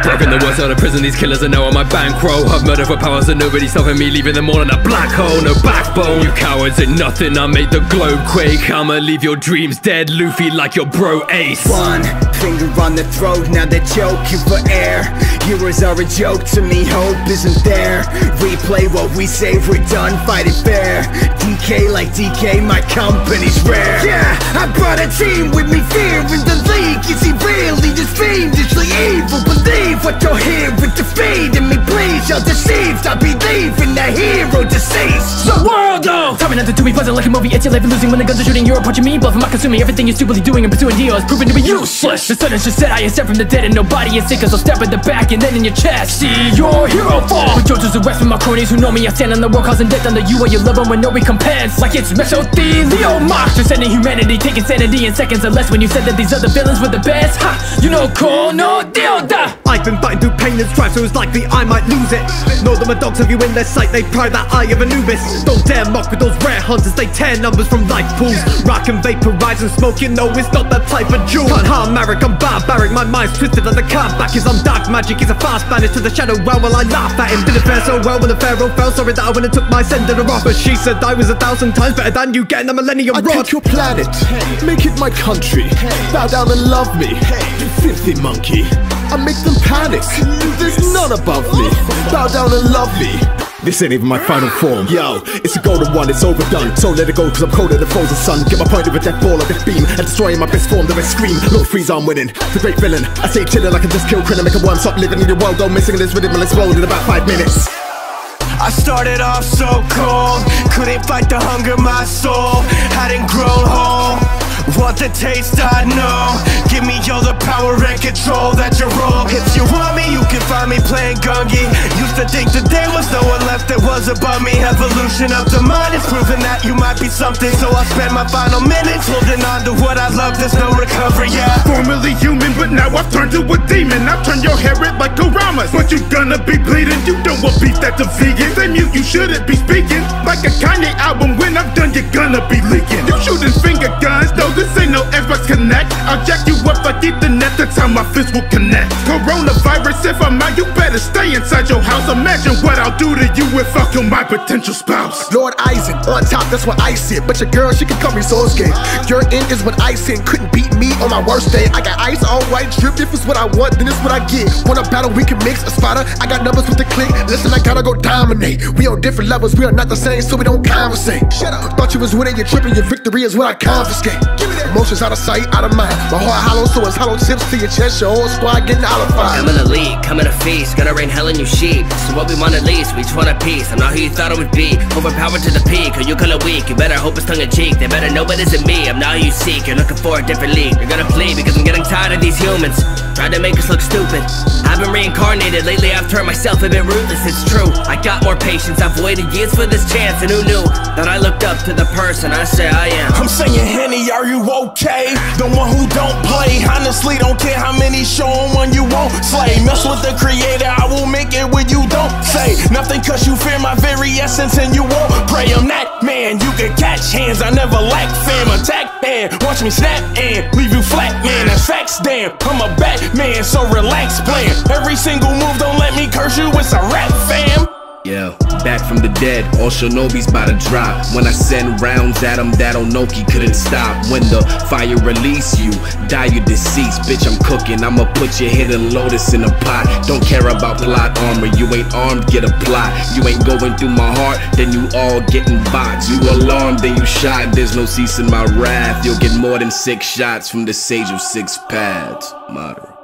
Broken the worst out of prison. These killers are now on my bankroll. I've murder for powers and nobody's stopping me. Leaving them all in a black hole. No backbone. You cowards ain't nothing. I made the globe quake. I'ma leave your dreams dead. Luffy like your bro Ace. One finger on the throat, now they're choking for air. Heroes are a joke to me, hope isn't there. Replay what we say, we're done, fight it fair. DK like DK, my company's rare. Yeah, I brought a team with me, fear in the league. Is he really this fiendishly evil? Believe what you're hearing Defeating me, please, you're deceived I believe in the hero deceased The world! Tell me nothing to be pleasant like a movie It's your life and losing when the guns are shooting You're approaching me, bluffing, my consuming Everything you're stupidly doing and pursuing deals Proving to be useless The sun has just set, I step from the dead And nobody is sick, so step in the back and then in your chest See you're your hero fall With Jojo's arrest with my cronies who know me I stand on the world causing death under you and your loved one with no recompense Like it's mesothelioma Transcending humanity, taking sanity in seconds or less When you said that these other villains were the best Ha! You know, cool, no deal, da! I've been fighting through pain and strife, so it's likely I might lose it. Know that my dogs have you in their sight, they pry that eye of Anubis. Don't dare mock with those rare hunters, they tear numbers from life pools. Rock and vaporize and smoke, you know it's not that type of jewel. Can't harm Marik, I'm barbaric, my mind's twisted like the card back is I'm dark magic. He's a fast banished to the shadow realm while I laugh at him. Didn't fare so well when the pharaoh fell, sorry that I went and took my sender off. But she said I was a thousand times better than you getting a millennium I rod. take your planet, make it my country. Bow down and love me, you filthy monkey. I make them panic. There's none above me. Bow down and love me. This ain't even my final form. Yo, it's a golden one, it's overdone. So let it go, cause I'm colder than frozen sun. Get my point of a death ball of this beam and destroying my best form. Then I scream, Lord Frieza, I'm winning. The great villain. I say chillin' like I just killed Krillin. Make a worm stop living in your world. Go missing this rhythm, will explode in about five minutes. I started off so cold, couldn't fight the hunger, my soul hadn't grown whole. Want the taste, I know. Give me all the power and control that you roll. If you want me, you can find me playing Gungi. Used to think that there was no one left that was above me. Evolution of the mind is proving that you might be something. So I spend my final minutes holding on to what I love. There's no recovery, yeah. Formerly human, but now I've turned to a demon. I've turned your hair red like Karamas. But you gonna be bleeding. You don't want beef that's a vegan. They mute, you shouldn't be speaking. Like a Kanye album, when I'm done, you're gonna be leaking. You shooting finger guns, no, this ain't no Xbox Kinect. I'll jack you up like Ethernet, that's how my fist will connect. Coronavirus, if I'm out, you better stay inside your house. Imagine what I'll do to you if I kill my potential spouse. Lord Aizen, on top, that's what I sit. But your girl, she can call me Sosuke. Your end is what I sin, couldn't beat me on my worst day. I got ice, all white drip. If it's what I want, then it's what I get. Want a battle, we can mix a spotter. I got numbers with the click. Listen, I gotta go dominate. We on different levels, we are not the same, so we don't conversate. Shut up. Thought you was winning, you're tripping, your victory is what I confiscate. Emotions out of sight, out of mind. My heart hollow, so it's hollow tips to your chest. Your whole squad getting out of fire. I'm in the league, coming to feast, gonna rain hell on you sheep. Is what we want at least, we just want a piece. I'm not who you thought I would be. Overpowered to the peak, or you call it weak. You better hope it's tongue in cheek. They better know it isn't me. I'm not who you seek. You're looking for a different league. You're gonna flee because I'm getting tired of these humans. Trying to make us look stupid. I've been reincarnated. Lately I've turned myself a bit ruthless, it's true. I got more patience. I've waited years for this chance, and who knew that I looked up to the person I say I am. I'm saying, Henny, are you okay? The one who don't play. Honestly, don't care how many show 'em when you won't slay. Mess with the creator, I will make it when you don't say nothing, cause you fear my very essence and you won't pray. I'm that man, you can catch hands, I never lack fam. Attack and watch me snap and leave you flat, man. That's facts, damn. I'm a Batman, so relax, plan. Every single move, don't let me curse you, it's a rap, fam. Yeah, back from the dead, all Shinobi's about to drop. When I send rounds at him, that Onoki couldn't stop. When the fire release you, die you deceased. Bitch, I'm cooking, I'ma put your hidden lotus in a pot. Don't care about plot armor, you ain't armed, get a plot. You ain't going through my heart, then you all getting boxed. You alarmed, then you shot, there's no ceasing my wrath. You'll get more than six shots from the sage of six paths. Moderate.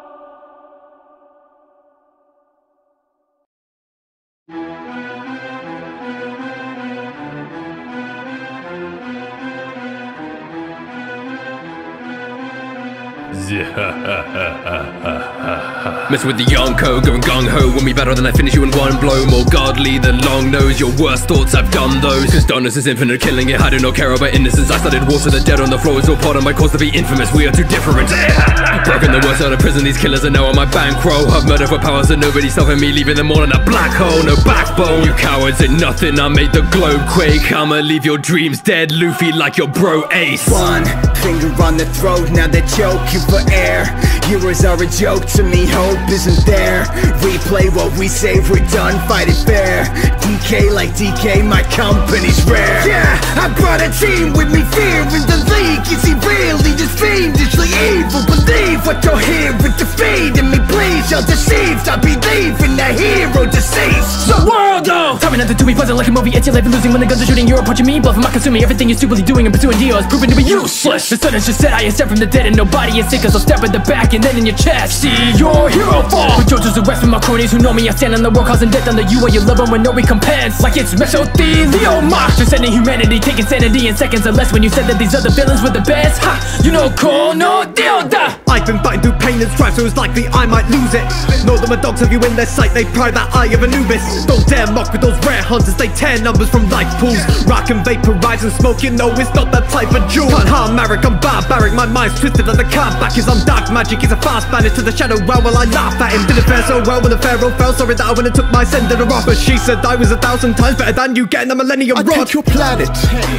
哈哈哈哈哈哈哈 Mess with the Yonko, going gung ho. When we battle, then I finish you in one blow. More godly than long nose. Your worst thoughts, I've done those. Cause darkness is infinite, killing it. I do not care about innocence. I started wars with the dead on the floor. It's all part of my cause to be infamous. We are too different. Broken the worst out of prison. These killers are now on my bankroll. I've murdered for powers and nobody's stopping me, leaving them all in a black hole. No backbone. You cowards ain't nothing. I made the globe quake. I'ma leave your dreams dead, Luffy, like your bro Ace. One finger on the throat, now they're choking for air. Heroes are a joke to me, hope isn't there. Replay what we say, we're done, fight it fair. DK like DK, my company's rare. Yeah, I brought a team with me, fear in the league. Is he really just fiendishly evil? Believe what you're hearing, defeating me, please. y'all deceived. I believe in the hero deceased. The world though Tell me nothing to be pleasant like a movie It's your life. And losing when the guns are shooting. You're approaching me, bluffing, my consuming Everything you're stupidly doing and pursuing deals Proven to be useless. The sun has just set, I ascend from the dead And nobody is sick, so step at the back and then in your chest. See your hero fall. With Jojo's arrest with my cronies who know me I stand on the world causing death under you and your loved one with no recompense. Like it's mesothelioma. Transcending humanity, taking sanity in seconds or less When you said that these other villains were the best. Ha! You know cool, no deal, da! I've been fighting through pain and strife, so it's likely I might lose it. Know that my dogs have you in their sight, they pry that eye of Anubis. Don't dare mock with those rare hunters, they tear numbers from life pools. Rock and vaporize and smoke, you know it's not that type of jewel. Can't harm Marik, I'm barbaric, my mind's twisted like the card back is I'm dark magic. He's a fast banished to the shadow realm while I laugh at him. Didn't fare so well when the pharaoh fell, sorry that I went and took my sender off. But she said I was a thousand times better than you getting a millennium I rod. take your planet,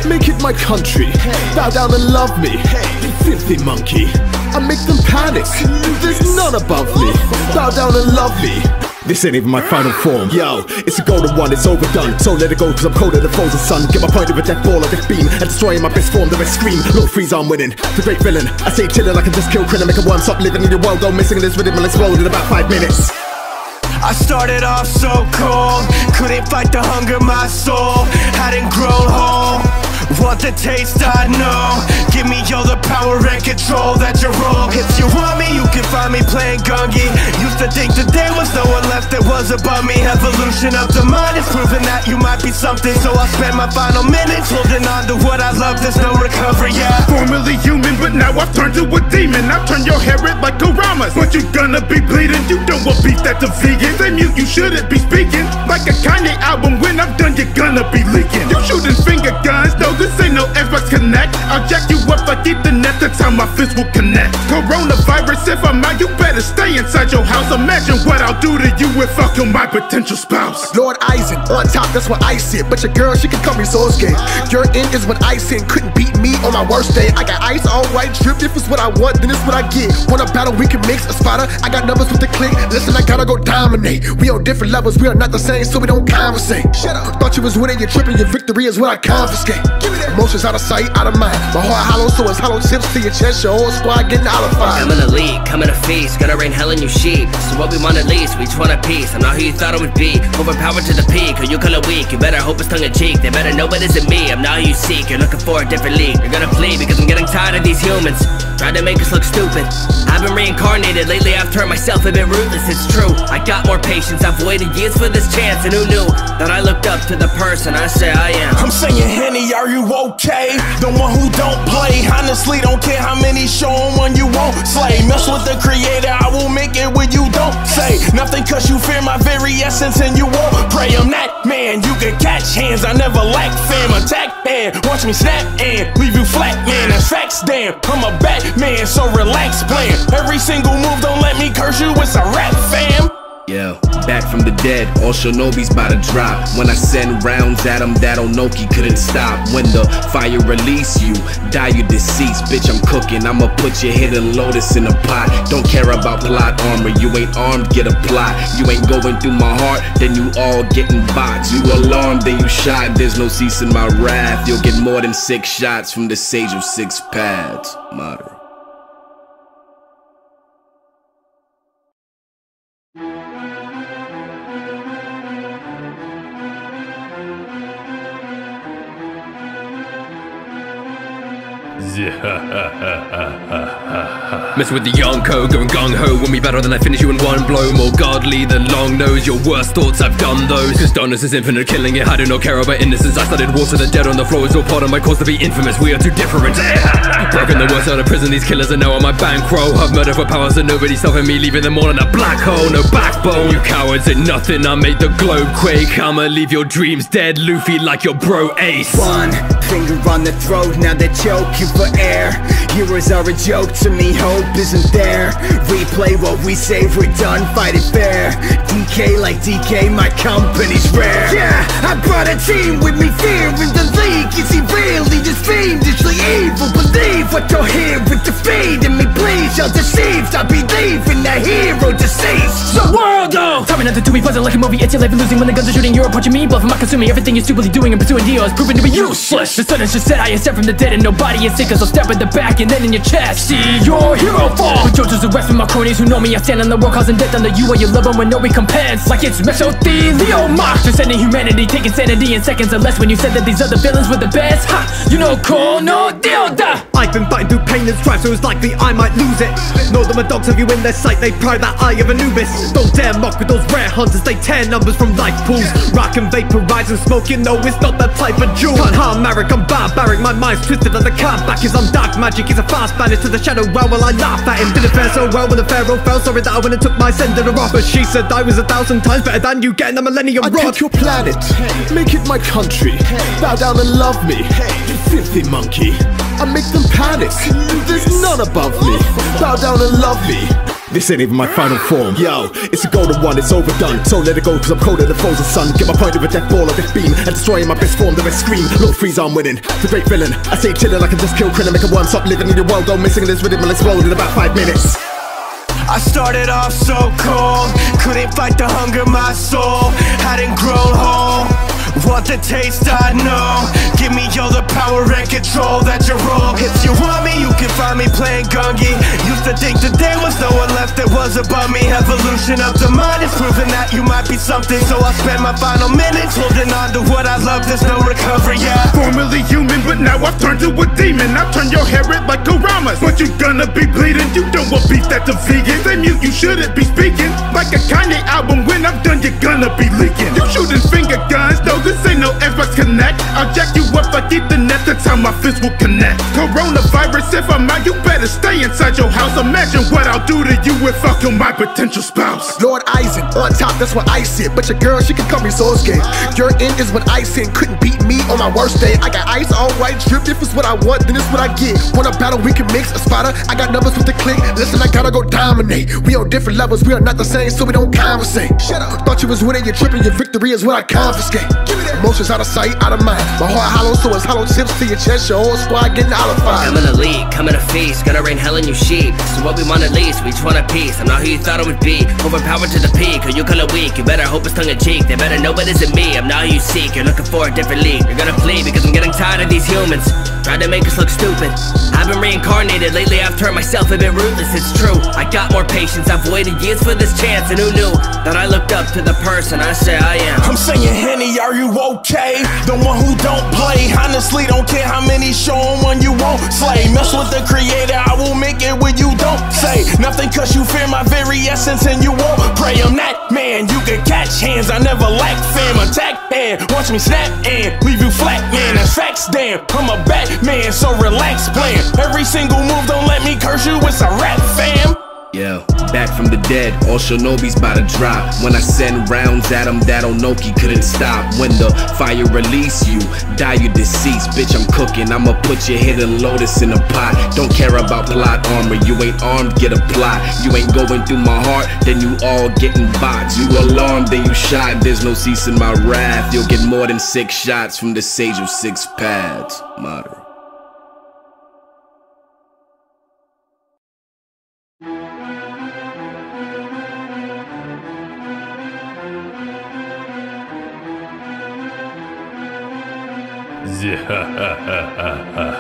make it my country. Bow down and love me, you filthy monkey. I make them panic. There's none above me. Bow down and love me. This ain't even my final form. Yo, it's a golden one, it's overdone. So let it go, cause I'm colder than frozen sun. Get my point of a death ball of this beam. And destroying my best form, the rest scream. Lord Frieza, I'm winning. The great villain. I say chillin', I can just kill Krillin. Make a worm stop living in your world. Go missing in this rhythm will explode in about five minutes. I started off so cold, couldn't fight the hunger, my soul hadn't grown whole. Want the taste, I know. Give me all the power and control that you roll. If you want me, you can find me playing Gungi. Used to think that there was no one left that was above me. Evolution of the mind is proving that you might be something. So I spend my final minutes holding on to what I love. There's no recovery, yeah. Formerly human, but now I've turned to a demon. I've turned your hair red like Karamas. But you gonna be bleeding. You don't want beef that's a vegan. They mute, you shouldn't be speaking. Like a Kanye album, when I'm done, you're gonna be leaking. You shooting finger guns, no, this ain't no Xbox Kinect. I'll jack you up like Ethernet, that's how my fist will connect. Coronavirus, if I'm out, you better stay inside your house. Imagine what I'll do to you if I kill my potential spouse. Lord Aizen, on top, that's what I said. But your girl, she can call me Sosuke. Your end is what I said, couldn't beat me on my worst day. I got ice all white drip. If it's what I want, then it's what I get. Want a battle, we can mix a spotter. I got numbers with the click. Listen, I gotta go dominate. We on different levels, we are not the same, so we don't conversate. Shut up. Thought you was winning, you're tripping. Your victory is what I confiscate. Emotions out of sight, out of mind. My heart hollow, so it's hollow tips to your chest. Your whole squad getting out of fire. I'm in a league, coming to feast, gonna rain hell on you sheep. So what we want at least, we just want a piece. I'm not who you thought I would be. Overpowered to the peak, or you call it weak. You better hope it's tongue in cheek. They better know it isn't me. I'm not who you seek. You're looking for a different league. You're gonna flee because I'm getting tired of these humans. Trying to make us look stupid. I've been reincarnated. Lately I've turned myself a bit ruthless, it's true. I got more patience. I've waited years for this chance. And who knew that I looked up to the person I say I am? I'm saying, Henny, are you okay? The one who don't play. Honestly, don't care how many show 'em when you won't slay. Mess with the creator, I will make it when you don't say nothing cause you fear my very essence and you won't pray. I'm that man, you can catch hands. I never lack fam. Attack man, watch me snap and leave you flat, man. That's facts, damn. I'm a Batman, so relax, plan. Every single move, don't let me curse you, it's a rap, fam. Yeah, back from the dead, all Shinobi's about to drop. When I send rounds at him, that Onoki couldn't stop. When the fire release you, die you deceased. Bitch, I'm cooking, I'ma put your hidden lotus in a pot. Don't care about plot armor, you ain't armed, get a plot. You ain't going through my heart, then you all getting boxed. You alarmed, then you shot, there's no ceasing my wrath. You'll get more than six shots from the sage of six paths. Moderate. Messing with the Yonko, going gung ho. When we battle, then I finish you in one blow. More godly than long nose. Your worst thoughts, I've done those. Cause darkness is infinite, killing it. I do not care about innocence. I started wars with the dead on the floor. It's all part of my cause to be infamous. We are too different. Broken the worst out of prison. These killers are now on my bankroll. I've murder for power, so nobody's stopping me. Leaving them all in a black hole. No backbone. You cowards ain't nothing. I made the globe quake. I'ma leave your dreams dead. Luffy like your bro Ace. One finger on the throat, now they're choking for air. Heroes are a joke to me, hope isn't there. Replay what we say, we're done, fight it fair. DK like DK, my company's rare. Yeah, I brought a team with me, fear in the league. Is he really just fiendishly evil? Believe what you'll hear with defeat in me, please. You're deceived, I believe in the hero deceased. The world though Tell nothing to be pleasant like a movie It's your life and losing when the guns are shooting You're approaching me, bluffing, not consuming Everything you're stupidly doing and pursuing deal is proven to be useless The sun has just set, I step from the dead And nobody is sick, so step at the back and then in your chest See your hero fall With Jojo's arrest from my cronies who know me I stand on the world causing death under you and your loved one with no recompense Like it's mesothelioma Transcending humanity, taking sanity in seconds or less When you said that these other villains were the best Ha! You know, cool, no deal, da I've been fighting through pain and strife, so it's likely I might lose it. Know that my dogs have you in their sight, they pry that eye of Anubis. Don't dare mock with those rare hunters, they tear numbers from life pools. Rock and vaporize and smoke, you know it's not that type of jewel. Can't harm Marik, I'm barbaric, my mind's twisted like the card back is I'm dark magic. He's a fast banished to the shadow realm while I laugh at him. Didn't fare so well when the pharaoh fell, sorry that I went and took my sender off. But she said I was a thousand times better than you getting a millennium I'd take your planet, make it my country. Bow down and love me, you filthy monkey. I make them panic. There's none above me. Bow down and love me. This ain't even my final form. Yo, it's a golden one, it's overdone. So let it go, cause I'm colder than frozen sun. Get my point with a death ball of this beam and destroying my best form. The rest scream. Lord Frieza, I'm winning. The great villain. I say chillin' like I just kill Krillin. Make a worm stop living in your world. Go missing this rhythm will explode in about five minutes. I started off so cold, couldn't fight the hunger, my soul hadn't grown whole. Want the taste, I know. Give me all the power and control that you roll. If you want me, you can find me playing Gungi. Used to think that there was no one left that was above me. Evolution of the mind is proving that you might be something. So I spend my final minutes holding on to what I love. There's no recovery, yeah. Formerly human, but now I've turned to a demon. I've turned your hair red like Karamas. But you gonna be bleeding, you don't want beef that's a vegan. They mute, you shouldn't be speaking. Like a Kanye album, when I'm done, you're gonna be leaking. You shooting finger guns, no, this ain't no Xbox Kinect. I'll jack you up like Ethernet, that's how my fist will connect. Coronavirus, if I'm out, you better stay inside your house. Imagine what I'll do to you if I kill my potential spouse. Lord Aizen, on top, that's what I sit. But your girl, she can call me Sosuke. Your end is what I sin, couldn't beat me on my worst day. I got ice, all white drip. If it's what I want, then it's what I get. Want a battle, we can mix a spotter. I got numbers with the click. Listen, I gotta go dominate. We on different levels, we are not the same, so we don't conversate. Shut up. Thought you was winning, you're tripping. Your victory is what I confiscate. Emotions out of sight, out of mind. My heart hollow, so it's hollow tips to your chest. Your whole squad getting olified. I'm in a league, coming to feast, gonna rain hell on you sheep. This is what we want at least, we just want a piece. I'm not who you thought I would be. Overpowered to the peak, or you call it weak. You better hope it's tongue in cheek. They better know it isn't me. I'm not who you seek. You're looking for a different league. You're gonna flee because I'm getting tired of these humans. Trying to make us look stupid. I've been reincarnated. Lately I've turned myself a bit ruthless. It's true. I got more patience. I've waited years for this chance. And who knew that I looked up to the person I say I am? I'm saying, Henny, are you okay? The one who don't play. Honestly, don't care how many show show 'em when you won't slay. Mess with the creator, I will make it when you don't say nothing, cause you fear my very essence and you won't pray. I'm that man, you can catch hands, I never lack fam. Attack and watch me snap and leave you flat, man. That's facts, damn. I'm a Batman, so relax, plan. Every single move, don't let me curse you, it's a rap, fam. Yeah, back from the dead, all Shinobi's about to drop. When I send rounds at him, that Onoki couldn't stop. When the fire release you, die you deceased. Bitch, I'm cooking, I'ma put your hidden lotus in a pot. Don't care about plot armor, you ain't armed, get a plot. You ain't going through my heart, then you all getting boxed. You alarmed, then you shot, there's no ceasing my wrath. You'll get more than six shots from the sage of six paths. Moderate. везде. Ха-ха-ха-ха-ха.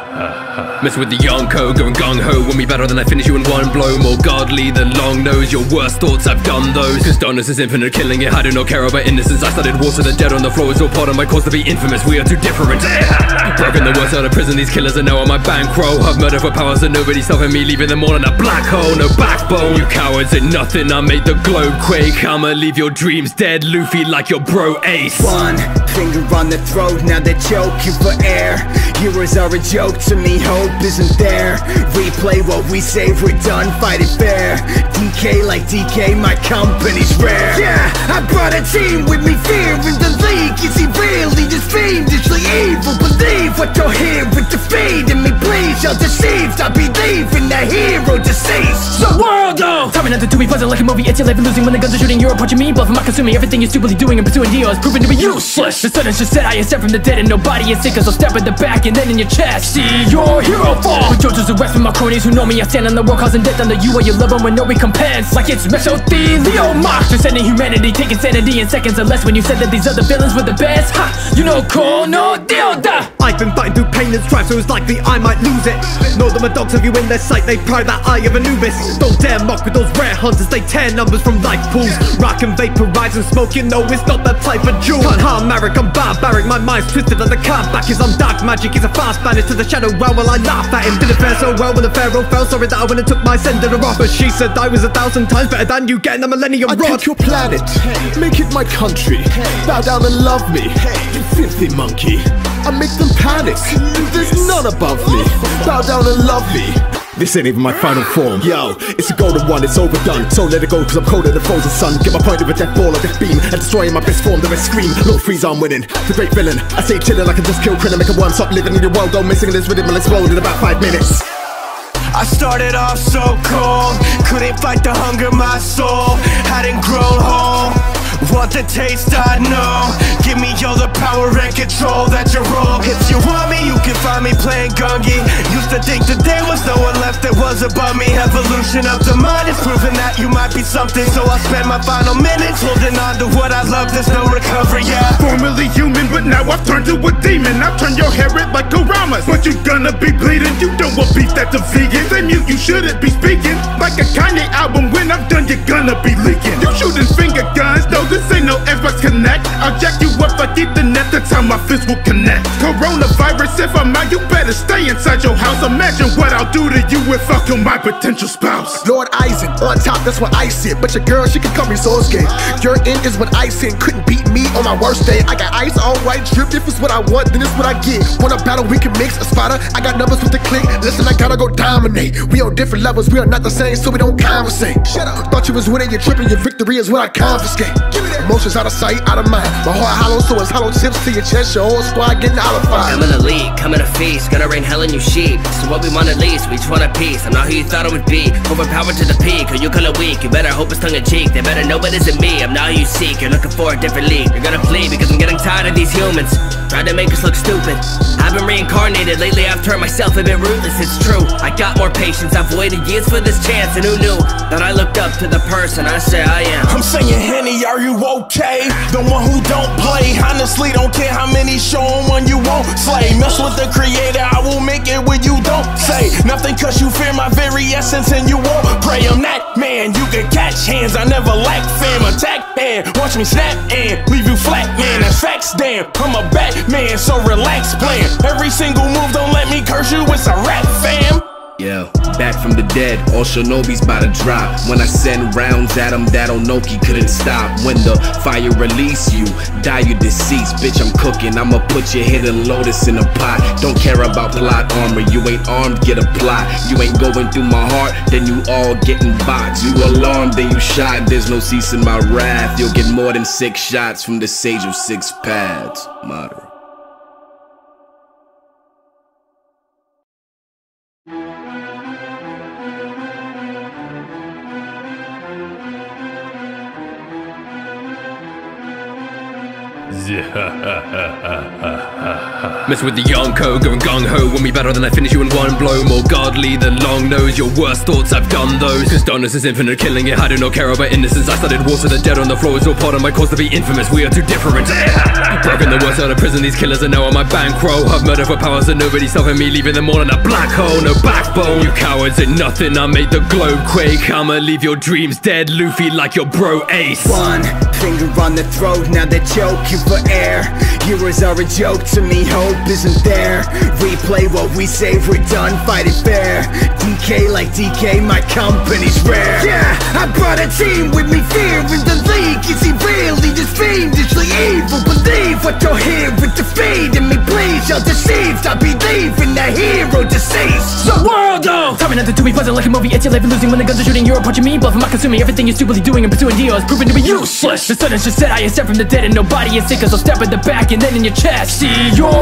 Mess with the Yonko, going gung ho. When we battle, then I finish you in one blow. More godly than long nose. Your worst thoughts, I've done those. Cause darkness is infinite, killing it. I do not care about innocence. I started wars with the dead on the floor. It's all part of my cause to be infamous. We are too different. Broken the worst out of prison. These killers are now on my bankroll. I've murdered for powers that nobody's stopping me. Leaving them all in a black hole. No backbone. You cowards ain't nothing. I made the globe quake. I'ma leave your dreams dead. Luffy like your bro Ace. One finger on the throat, now they're choking for air. Heroes are a joke to me, hope isn't there. Replay what we say, we're done, fight it fair. DK like DK, my company's rare. Yeah, I brought a team with me, fear in the league. Is he really just fiendishly evil? Believe what you're hearing, defeating me, please. You're deceived, I believe in the hero deceased. The world! Tell me nothing to be pleasant like a movie. It's your life and losing when the guns are shooting. You're approaching me, bluffing, not consuming. Everything you're stupidly doing and pursuing deal is proven to be useless. The sun just set, I step from the dead, and nobody is sick, so step in the back and then in your chest. See your hero fall. With Jojo's arrest from my cronies who know me, I stand on the world causing death under you or your loved one with no recompense. Like it's mesothelioma. Transcending humanity, taking sanity in seconds or less when you said that these other villains were the best. Ha! You know, cool, no deal, da! I've been fighting through pain and strife, so it's likely I might lose it. Know that my dogs have you in their sight, they pry that eye of Anubis. Don't dare mock with those rare hunters, they tear numbers from life pools. Rock and vaporize and smoke, you know it's not that type of jewel. Can't harm Marik, I'm barbaric, my mind's twisted like the card back is on dark magic. He's a fast bandit to the shadow realm while I laugh at him. Didn't fare so well when the pharaoh fell, sorry that I went and took my sender off. But she said I was a thousand times better than you getting a millennium I rod. take your planet, make it my country. Bow down and love me, you filthy monkey. I make them panic. There's none above me. Bow down and love me. This ain't even my final form. Yo, it's a golden one, it's overdone. So let it go, cause I'm colder than frozen sun. Get my point of a death ball, a death beam, and destroying my best form. The rest scream, Lord Frieza, I'm winning. The great villain. I say chillin' like I just killed Krillin. Make a worm stop living in your world, go missing in this rhythm and explode in about five minutes. I started off so cold, couldn't fight the hunger, my soul hadn't grown whole. Want the taste, I know. Give me all the power and control that you roll. If you want me, you can find me playing Gungi. Used to think that there was no one left that was above me. Evolution of the mind is proving that you might be something. So I spend my final minutes holding on to what I love. There's no recovery, yeah. Formerly human, but now I've turned to a demon. I've turned your hair red like Karamas. But you gonna be bleeding. You don't want beef that's a vegan. They mute, you shouldn't be speaking. Like a Kanye album, when I'm done, you're gonna be leaking. You shooting finger guns, no, this ain't no Xbox Kinect. I'll jack you up like Ethernet, that's how my fist will connect. Coronavirus, if I'm out, you better stay inside your house. Imagine what I'll do to you if I kill my potential spouse. Lord Aizen, on top, that's what I said. But your girl, she can call me Sosuke. Your end is what I said, couldn't beat me on my worst day. I got ice all white drip. If it's what I want, then it's what I get. Want a battle, we can mix a spotter. I got numbers with the click. Listen, I gotta go dominate. We on different levels, we are not the same, so we don't conversate. Shut up. Thought you was winning, you're tripping, your victory is what I confiscate. Emotions out of sight, out of mind. My heart hollow, so it's hollow tips to your chest. Your whole squad getting olified. I'm in the league, coming to feast, gonna rain hell in you sheep. So what we want at least, we just want a piece. I'm not who you thought I would be. Overpowered to the peak, or you call it weak. You better hope it's tongue in cheek. They better know it isn't me. I'm not who you seek. You're looking for a different league. You're gonna flee because I'm getting tired of these humans. Trying to make us look stupid. I've been reincarnated. Lately I've turned myself a bit ruthless, it's true. I got more patience. I've waited years for this chance, and who knew that I looked up to the person I say I am. I'm saying, Are you okay? The one who don't play. Honestly, don't care how many show 'em when you won't slay. Mess with the creator, I will make it when you don't say nothing cause you fear my very essence and you won't pray. I'm that man, you can catch hands, I never lack fam. Attack man, watch me snap and leave you flat, man. That's facts, damn. I'm a Batman, so relax, plan. Every single move, don't let me curse you, it's a rap, fam. Yeah, back from the dead, all shinobi's about to drop. When I send rounds at him, that Onoki couldn't stop. When the fire release you, die you deceased. Bitch, I'm cooking, I'ma put your hidden lotus in a pot. Don't care about plot armor, you ain't armed, get a plot. You ain't going through my heart, then you all getting boxed. You alarmed, then you shot, there's no ceasing my wrath. You'll get more than six shots from the sage of six paths. Moderate. Mess with the Yonko, going gung ho. When we battle, then I finish you in one blow. More godly than long nose. Your worst thoughts, I've done those. Cause darkness is infinite, killing it. I do not care about innocence. I started wars with the dead on the floor. It's all part of my cause to be infamous. We are too different. Broken the worst out of prison. These killers are now on my bankroll. I've murdered for powers and nobody stopping me, leaving them all in a black hole. No backbone. You cowards ain't nothing. I made the globe quake. I'ma leave your dreams dead, Luffy, like your bro Ace. One finger on the throat, now they're choking for air. Heroes are a joke to me, hope isn't there. Replay what we say, we're done, fight it fair. DK like DK, my company's rare. Yeah, I brought a team with me, fear in the league. Is he really this fiendishly evil? Believe what you're hear with defeat in me, please. You're deceived, I believe in the hero deceased. So world though Time nothing to be pleasant like a movie It's your life and losing when the guns are shooting You're approaching me bluffing, my consuming Everything you're stupidly doing and pursuing deals Proven to be useless The sun has just set I ascend from the dead And nobody is sick So step in the back and then in your chest See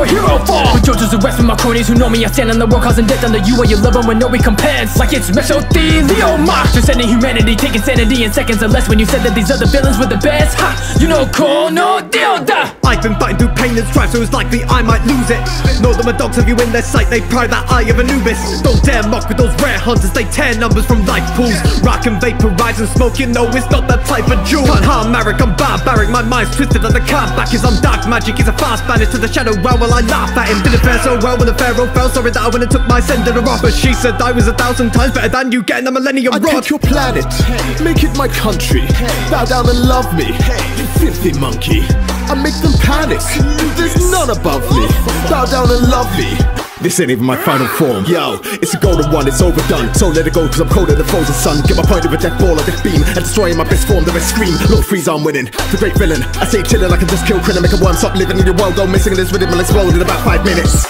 your hero fall With JoJo's arrest from my cronies who know me I stand on the world causing death under you While you love them with no recompense Like it's mesothelioma Transcending humanity Taking sanity in seconds or less When you said that these other villains were the best Ha! You know cool, no deal da I've been fighting through pain and strife, so it's likely I might lose it. Know that my dogs have you in their sight, they pry that eye of Anubis. Don't dare mock with those rare hunters, they tear numbers from life pools. Rock and vaporize and smoke, you know it's not that type of jewel. Can't harm Marik, I'm barbaric, my mind's twisted like the card back as I'm dark magic. He's a fast banish to the shadow realm I laugh at him. Didn't fare so well when the pharaoh fell, sorry that I went and took my sender off. But she said I was a thousand times better than you getting a millennium I rod. take your planet, make it my country. Bow down and love me, you filthy monkey. I make them panic. There's none above me. Bow down and love me. This ain't even my final form. Yo, it's a golden one, it's overdone. So let it go, cause I'm colder than frozen sun. Get my point of a death ball of this beam and destroying my best form. The rest scream. Lord Frieza, I'm winning. The great villain. I say chillin', like I just kill Krillin, make a worm stop living in your world. Go missing in this rhythm will explode in about five minutes.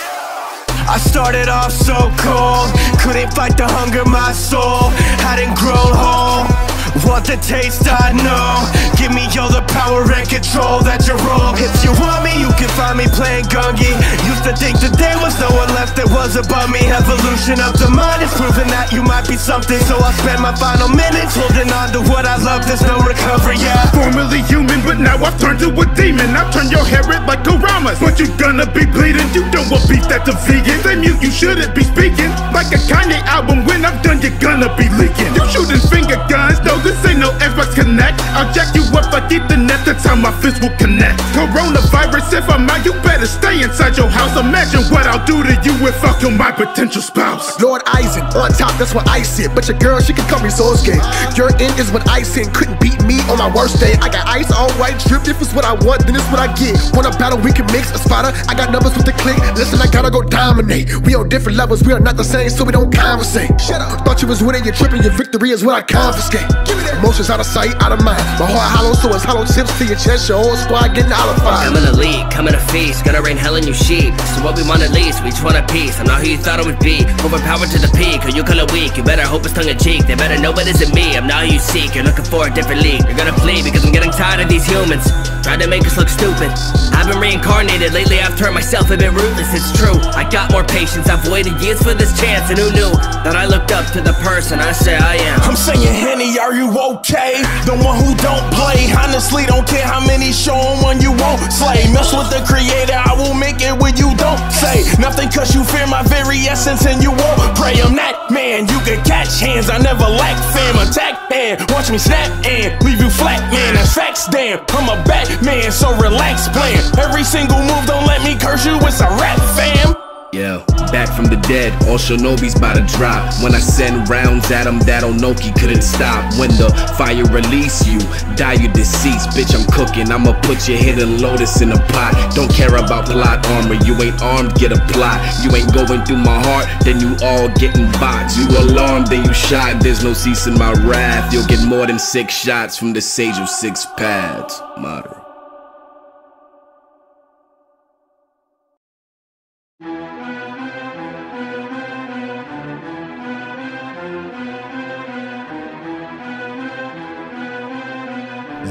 I started off so cold, couldn't fight the hunger, my soul hadn't grown whole. Want the taste, I know. Give me all the power and control that you roll. If you want me, you can find me playing Gungi. Used to think that there was no one left that was above me. Evolution of the mind is proving that you might be something. So I spend my final minutes holding on to what I love. There's no recovery, yeah. Formerly human, but now I've turned to a demon. I've turned your hair red like Karamas. But you gonna be bleeding. You don't want beef that's a vegan. They mute, you shouldn't be speaking. Like a Kanye album, when I'm done, you're gonna be leaking. You shooting finger guns, no, this ain't no Xbox Kinect. I'll jack you up like Ethernet, that's how my fist will connect. Coronavirus, if I'm out, you better stay inside your house. Imagine what I'll do to you if I kill my potential spouse. Lord Aizen, on top, that's what I said. But your girl, she can call me Sosuke. Your end is what I said, couldn't beat me on my worst day. I got ice, all white drip. If it's what I want, then it's what I get. Want a battle, we can mix a spotter. I got numbers with the click. Listen, I gotta go dominate. We on different levels, we are not the same, so we don't conversate. Shut up. Thought you was winning, you're tripping, your victory is what I confiscate. Give. Emotions out of sight, out of mind. My heart hollow, so it's hollow tips to your chest. Your whole squad getting olified. I'm in a league, coming to feast, gonna rain hell on you sheep. So what we want at least, we just want a piece. I'm not who you thought I would be. Overpowered to the peak, or you call it weak. You better hope it's tongue in cheek. They better know it isn't me. I'm not who you seek. You're looking for a different league. You're gonna flee because I'm getting tired of these humans. Trying to make us look stupid. I've been reincarnated lately. I've turned myself a bit ruthless. It's true. I got more patience. I've waited years for this chance, and who knew that I looked up to the person I say I am. I'm saying, Henny, are you okay? The one who don't play. Honestly, don't care how many show 'em one you won't slay. Mess with the creator, I will make it when you don't say nothing, cause you fear my very essence and you won't pray. I'm that man, you can catch hands, I never lack fam. Attack man, watch me snap and leave you flat, man. That's facts, damn. I'm a Batman, so relax, plan. Every single move, don't let me curse you, it's a rap, fam. Yeah, back from the dead, all Shinobi's about to drop. When I send rounds at him, that Onoki couldn't stop. When the fire release you, die you deceased. Bitch, I'm cooking, I'ma put your hidden lotus in a pot. Don't care about plot armor, you ain't armed, get a plot. You ain't going through my heart, then you all getting boxed. You alarmed, then you shot, there's no ceasing my wrath. You'll get more than six shots from the sage of six paths.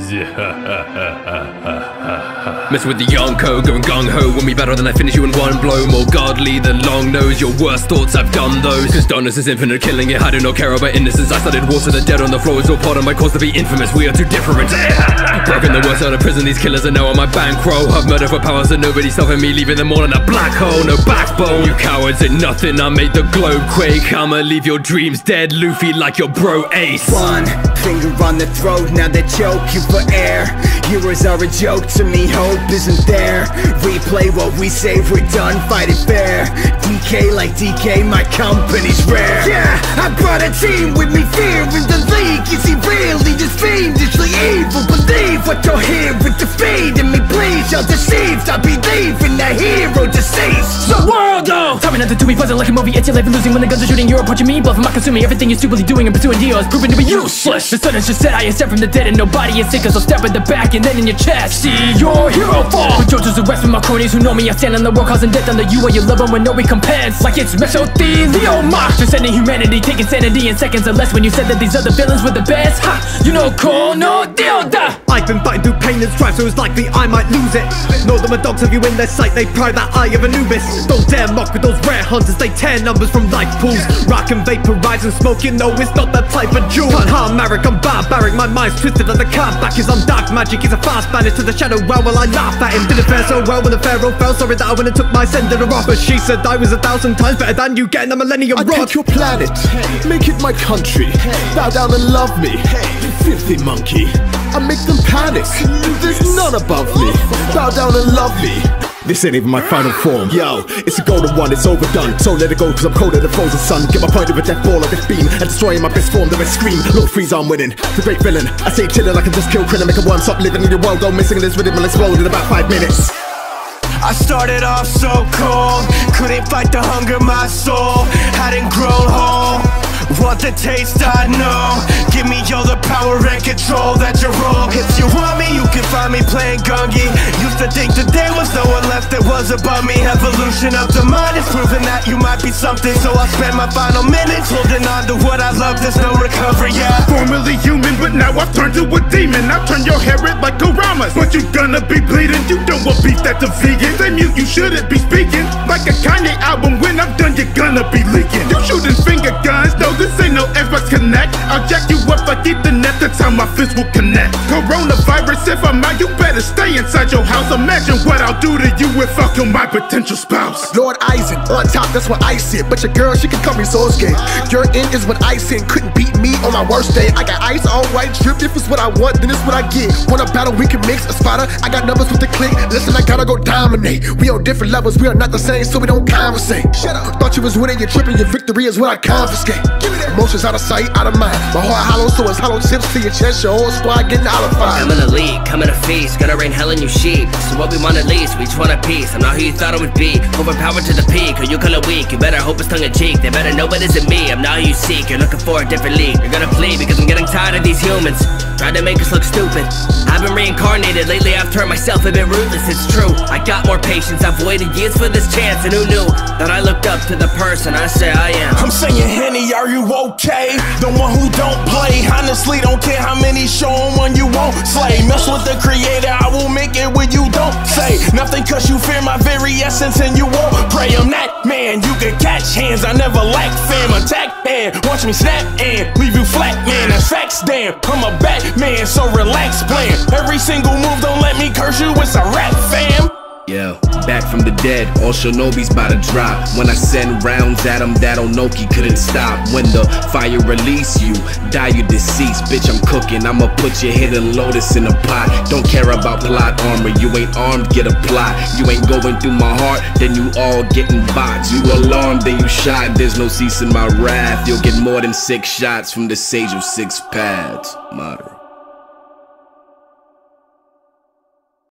Зи-ха-ха-ха-ха-ха. Mess with the Yonko, going gung ho. When we battle, then I finish you in one blow. More godly than long nose. Your worst thoughts, I've done those. Cause darkness is infinite, killing it. I do not care about innocence. I started wars with the dead on the floor. It's all part of my cause to be infamous. We are too different. Broken the worst out of prison. These killers are now on my bankroll. I've murdered for powers that nobody's stopping me. Leaving them all in a black hole. No backbone. You cowards ain't nothing. I made the globe quake. I'ma leave your dreams dead. Luffy like your bro Ace. One finger on the throat, now they're choking for air. Heroes are a joke to me, hope isn't there. Replay what we say, we're done, fight it fair. DK like DK, my company's rare. Yeah, I brought a team with me, fear in the league. Is he really just fiendishly evil? Believe what you'll hear with defeat in me, please. You're deceived, I believe in the hero deceased. So Waldo! Tell me nothing to do me, pleasant like a movie. It's your life and losing when the guns are shooting. You're approaching me, bluffing, my consuming. Everything you're stupidly doing and pursuing deals, proving to be useless. The sun has just set, I ascend from the dead, and nobody is sick, so step in the back and then in your chest. See your hero fall. With JoJo's arrest from my cronies who know me, I stand on the world causing death under you and your loved one with no recompense. Like it's mesothelioma. Transcending humanity, taking sanity in seconds or less when you said that these other villains were the best. Ha! You know, cool, no deal, da! I've been fighting through pain and strife, so it's likely I might lose it. Know that my dogs have you in their sight, they pry that eye of Anubis. Don't dare mock with those rare hunters, they tear numbers from life pools. Rock and vaporize and smoking, no, it's not that type of jewel. Can't harm Marik, I'm barbaric, my mind's twisted like the card back is I'm dark magic. He's a fast banished to the shadow realm while I laugh at him. Didn't fare so well when the pharaoh fell. Sorry that I went and took my sender off, but she said I was a thousand times better than you getting a millennium I rod. take your planet, make it my country. Bow down and love me, you filthy monkey. I make them panic. There's none above me. Bow down and love me. This ain't even my final form. Yo, it's a golden one, it's overdone. So let it go, cause I'm colder than frozen sun. Get my point of a death ball of this beam and destroying my best form. Then I scream, Lord Frieza, I'm winning. The great villain. I say chillin' like I just kill Krillin. Make a one stop living in your world. Go missing in this rhythm and explode in about five minutes. I started off so cold, couldn't fight the hunger, my soul hadn't grown whole. Want the taste, I know. Give me all the power and control that you roll. If you want me, you can find me playing Gungi. Used to think that there was no one left that was above me. Evolution of the mind is proving that you might be something. So I spend my final minutes holding on to what I love. There's no recovery, yeah. Formerly human, but now I've turned to a demon. I've turned your hair like Karamas. But you gonna be bleeding. You don't want beef that's a vegan. They mute, you shouldn't be speaking. Like a Kanye album, when I'm done, you're gonna be leaking. You shooting finger guns, no, this ain't no Xbox Kinect. I'll jack you up like Ethernet, that's how my fist will connect. Coronavirus, if I'm out, you better stay inside your house. Imagine what I'll do to you if I kill my potential spouse. Lord Aizen, on top, that's what I said. But your girl, she can call me Sosuke. Your end is what I sin, couldn't beat me on my worst day. I got ice all white drip, if it's what I want, then it's what I get. Want a battle, we can mix a spotter. I got numbers with the click. Listen, I gotta go dominate. We on different levels, we are not the same, so we don't conversate. Shut up. Thought you was winning, you're tripping, your victory is what I confiscate. Give me that. Emotions out of sight, out of mind. My heart hollow, so it's hollow tips to your chest. Your whole squad getting out of fire. I'm in the league, coming to feast, gonna rain hell on you sheep. So what we want at least, we just want a piece. I'm not who you thought I would be. Overpowered to the peak, or you call it weak. You better hope it's tongue in cheek. They better know it isn't me. I'm not who you seek. You're looking for a different league. You're gonna flee because I'm getting tired of these humans. Trying to make us look stupid. I've been reincarnated lately. I've turned myself a bit ruthless. It's true. I got more patience. I've waited years for this chance, and who knew that I looked up to the person I say I am. I'm saying, Henny, are you okay? The one who don't play. Honestly, don't care how many show 'em when you won't slay. Mess with the creator, I will make it when you don't say nothing, cause you fear my very essence and you won't pray. I'm that man, you can catch hands, I never lack fam. Attack and watch me snap and leave you flat, man. That's facts, damn. I'm a Batman, so relax, plan. Every single move, don't let me curse you, it's a rap, fam. Yeah, back from the dead, all shinobi's about to drop. When I send rounds at him, that Onoki couldn't stop. When the fire release you, die you deceased. Bitch, I'm cooking, I'ma put your hidden lotus in a pot. Don't care about plot armor, you ain't armed, get a plot. You ain't going through my heart, then you all getting bots. You alarmed, then you shot, there's no ceasing my wrath. You'll get more than six shots from the sage of six paths Moderate.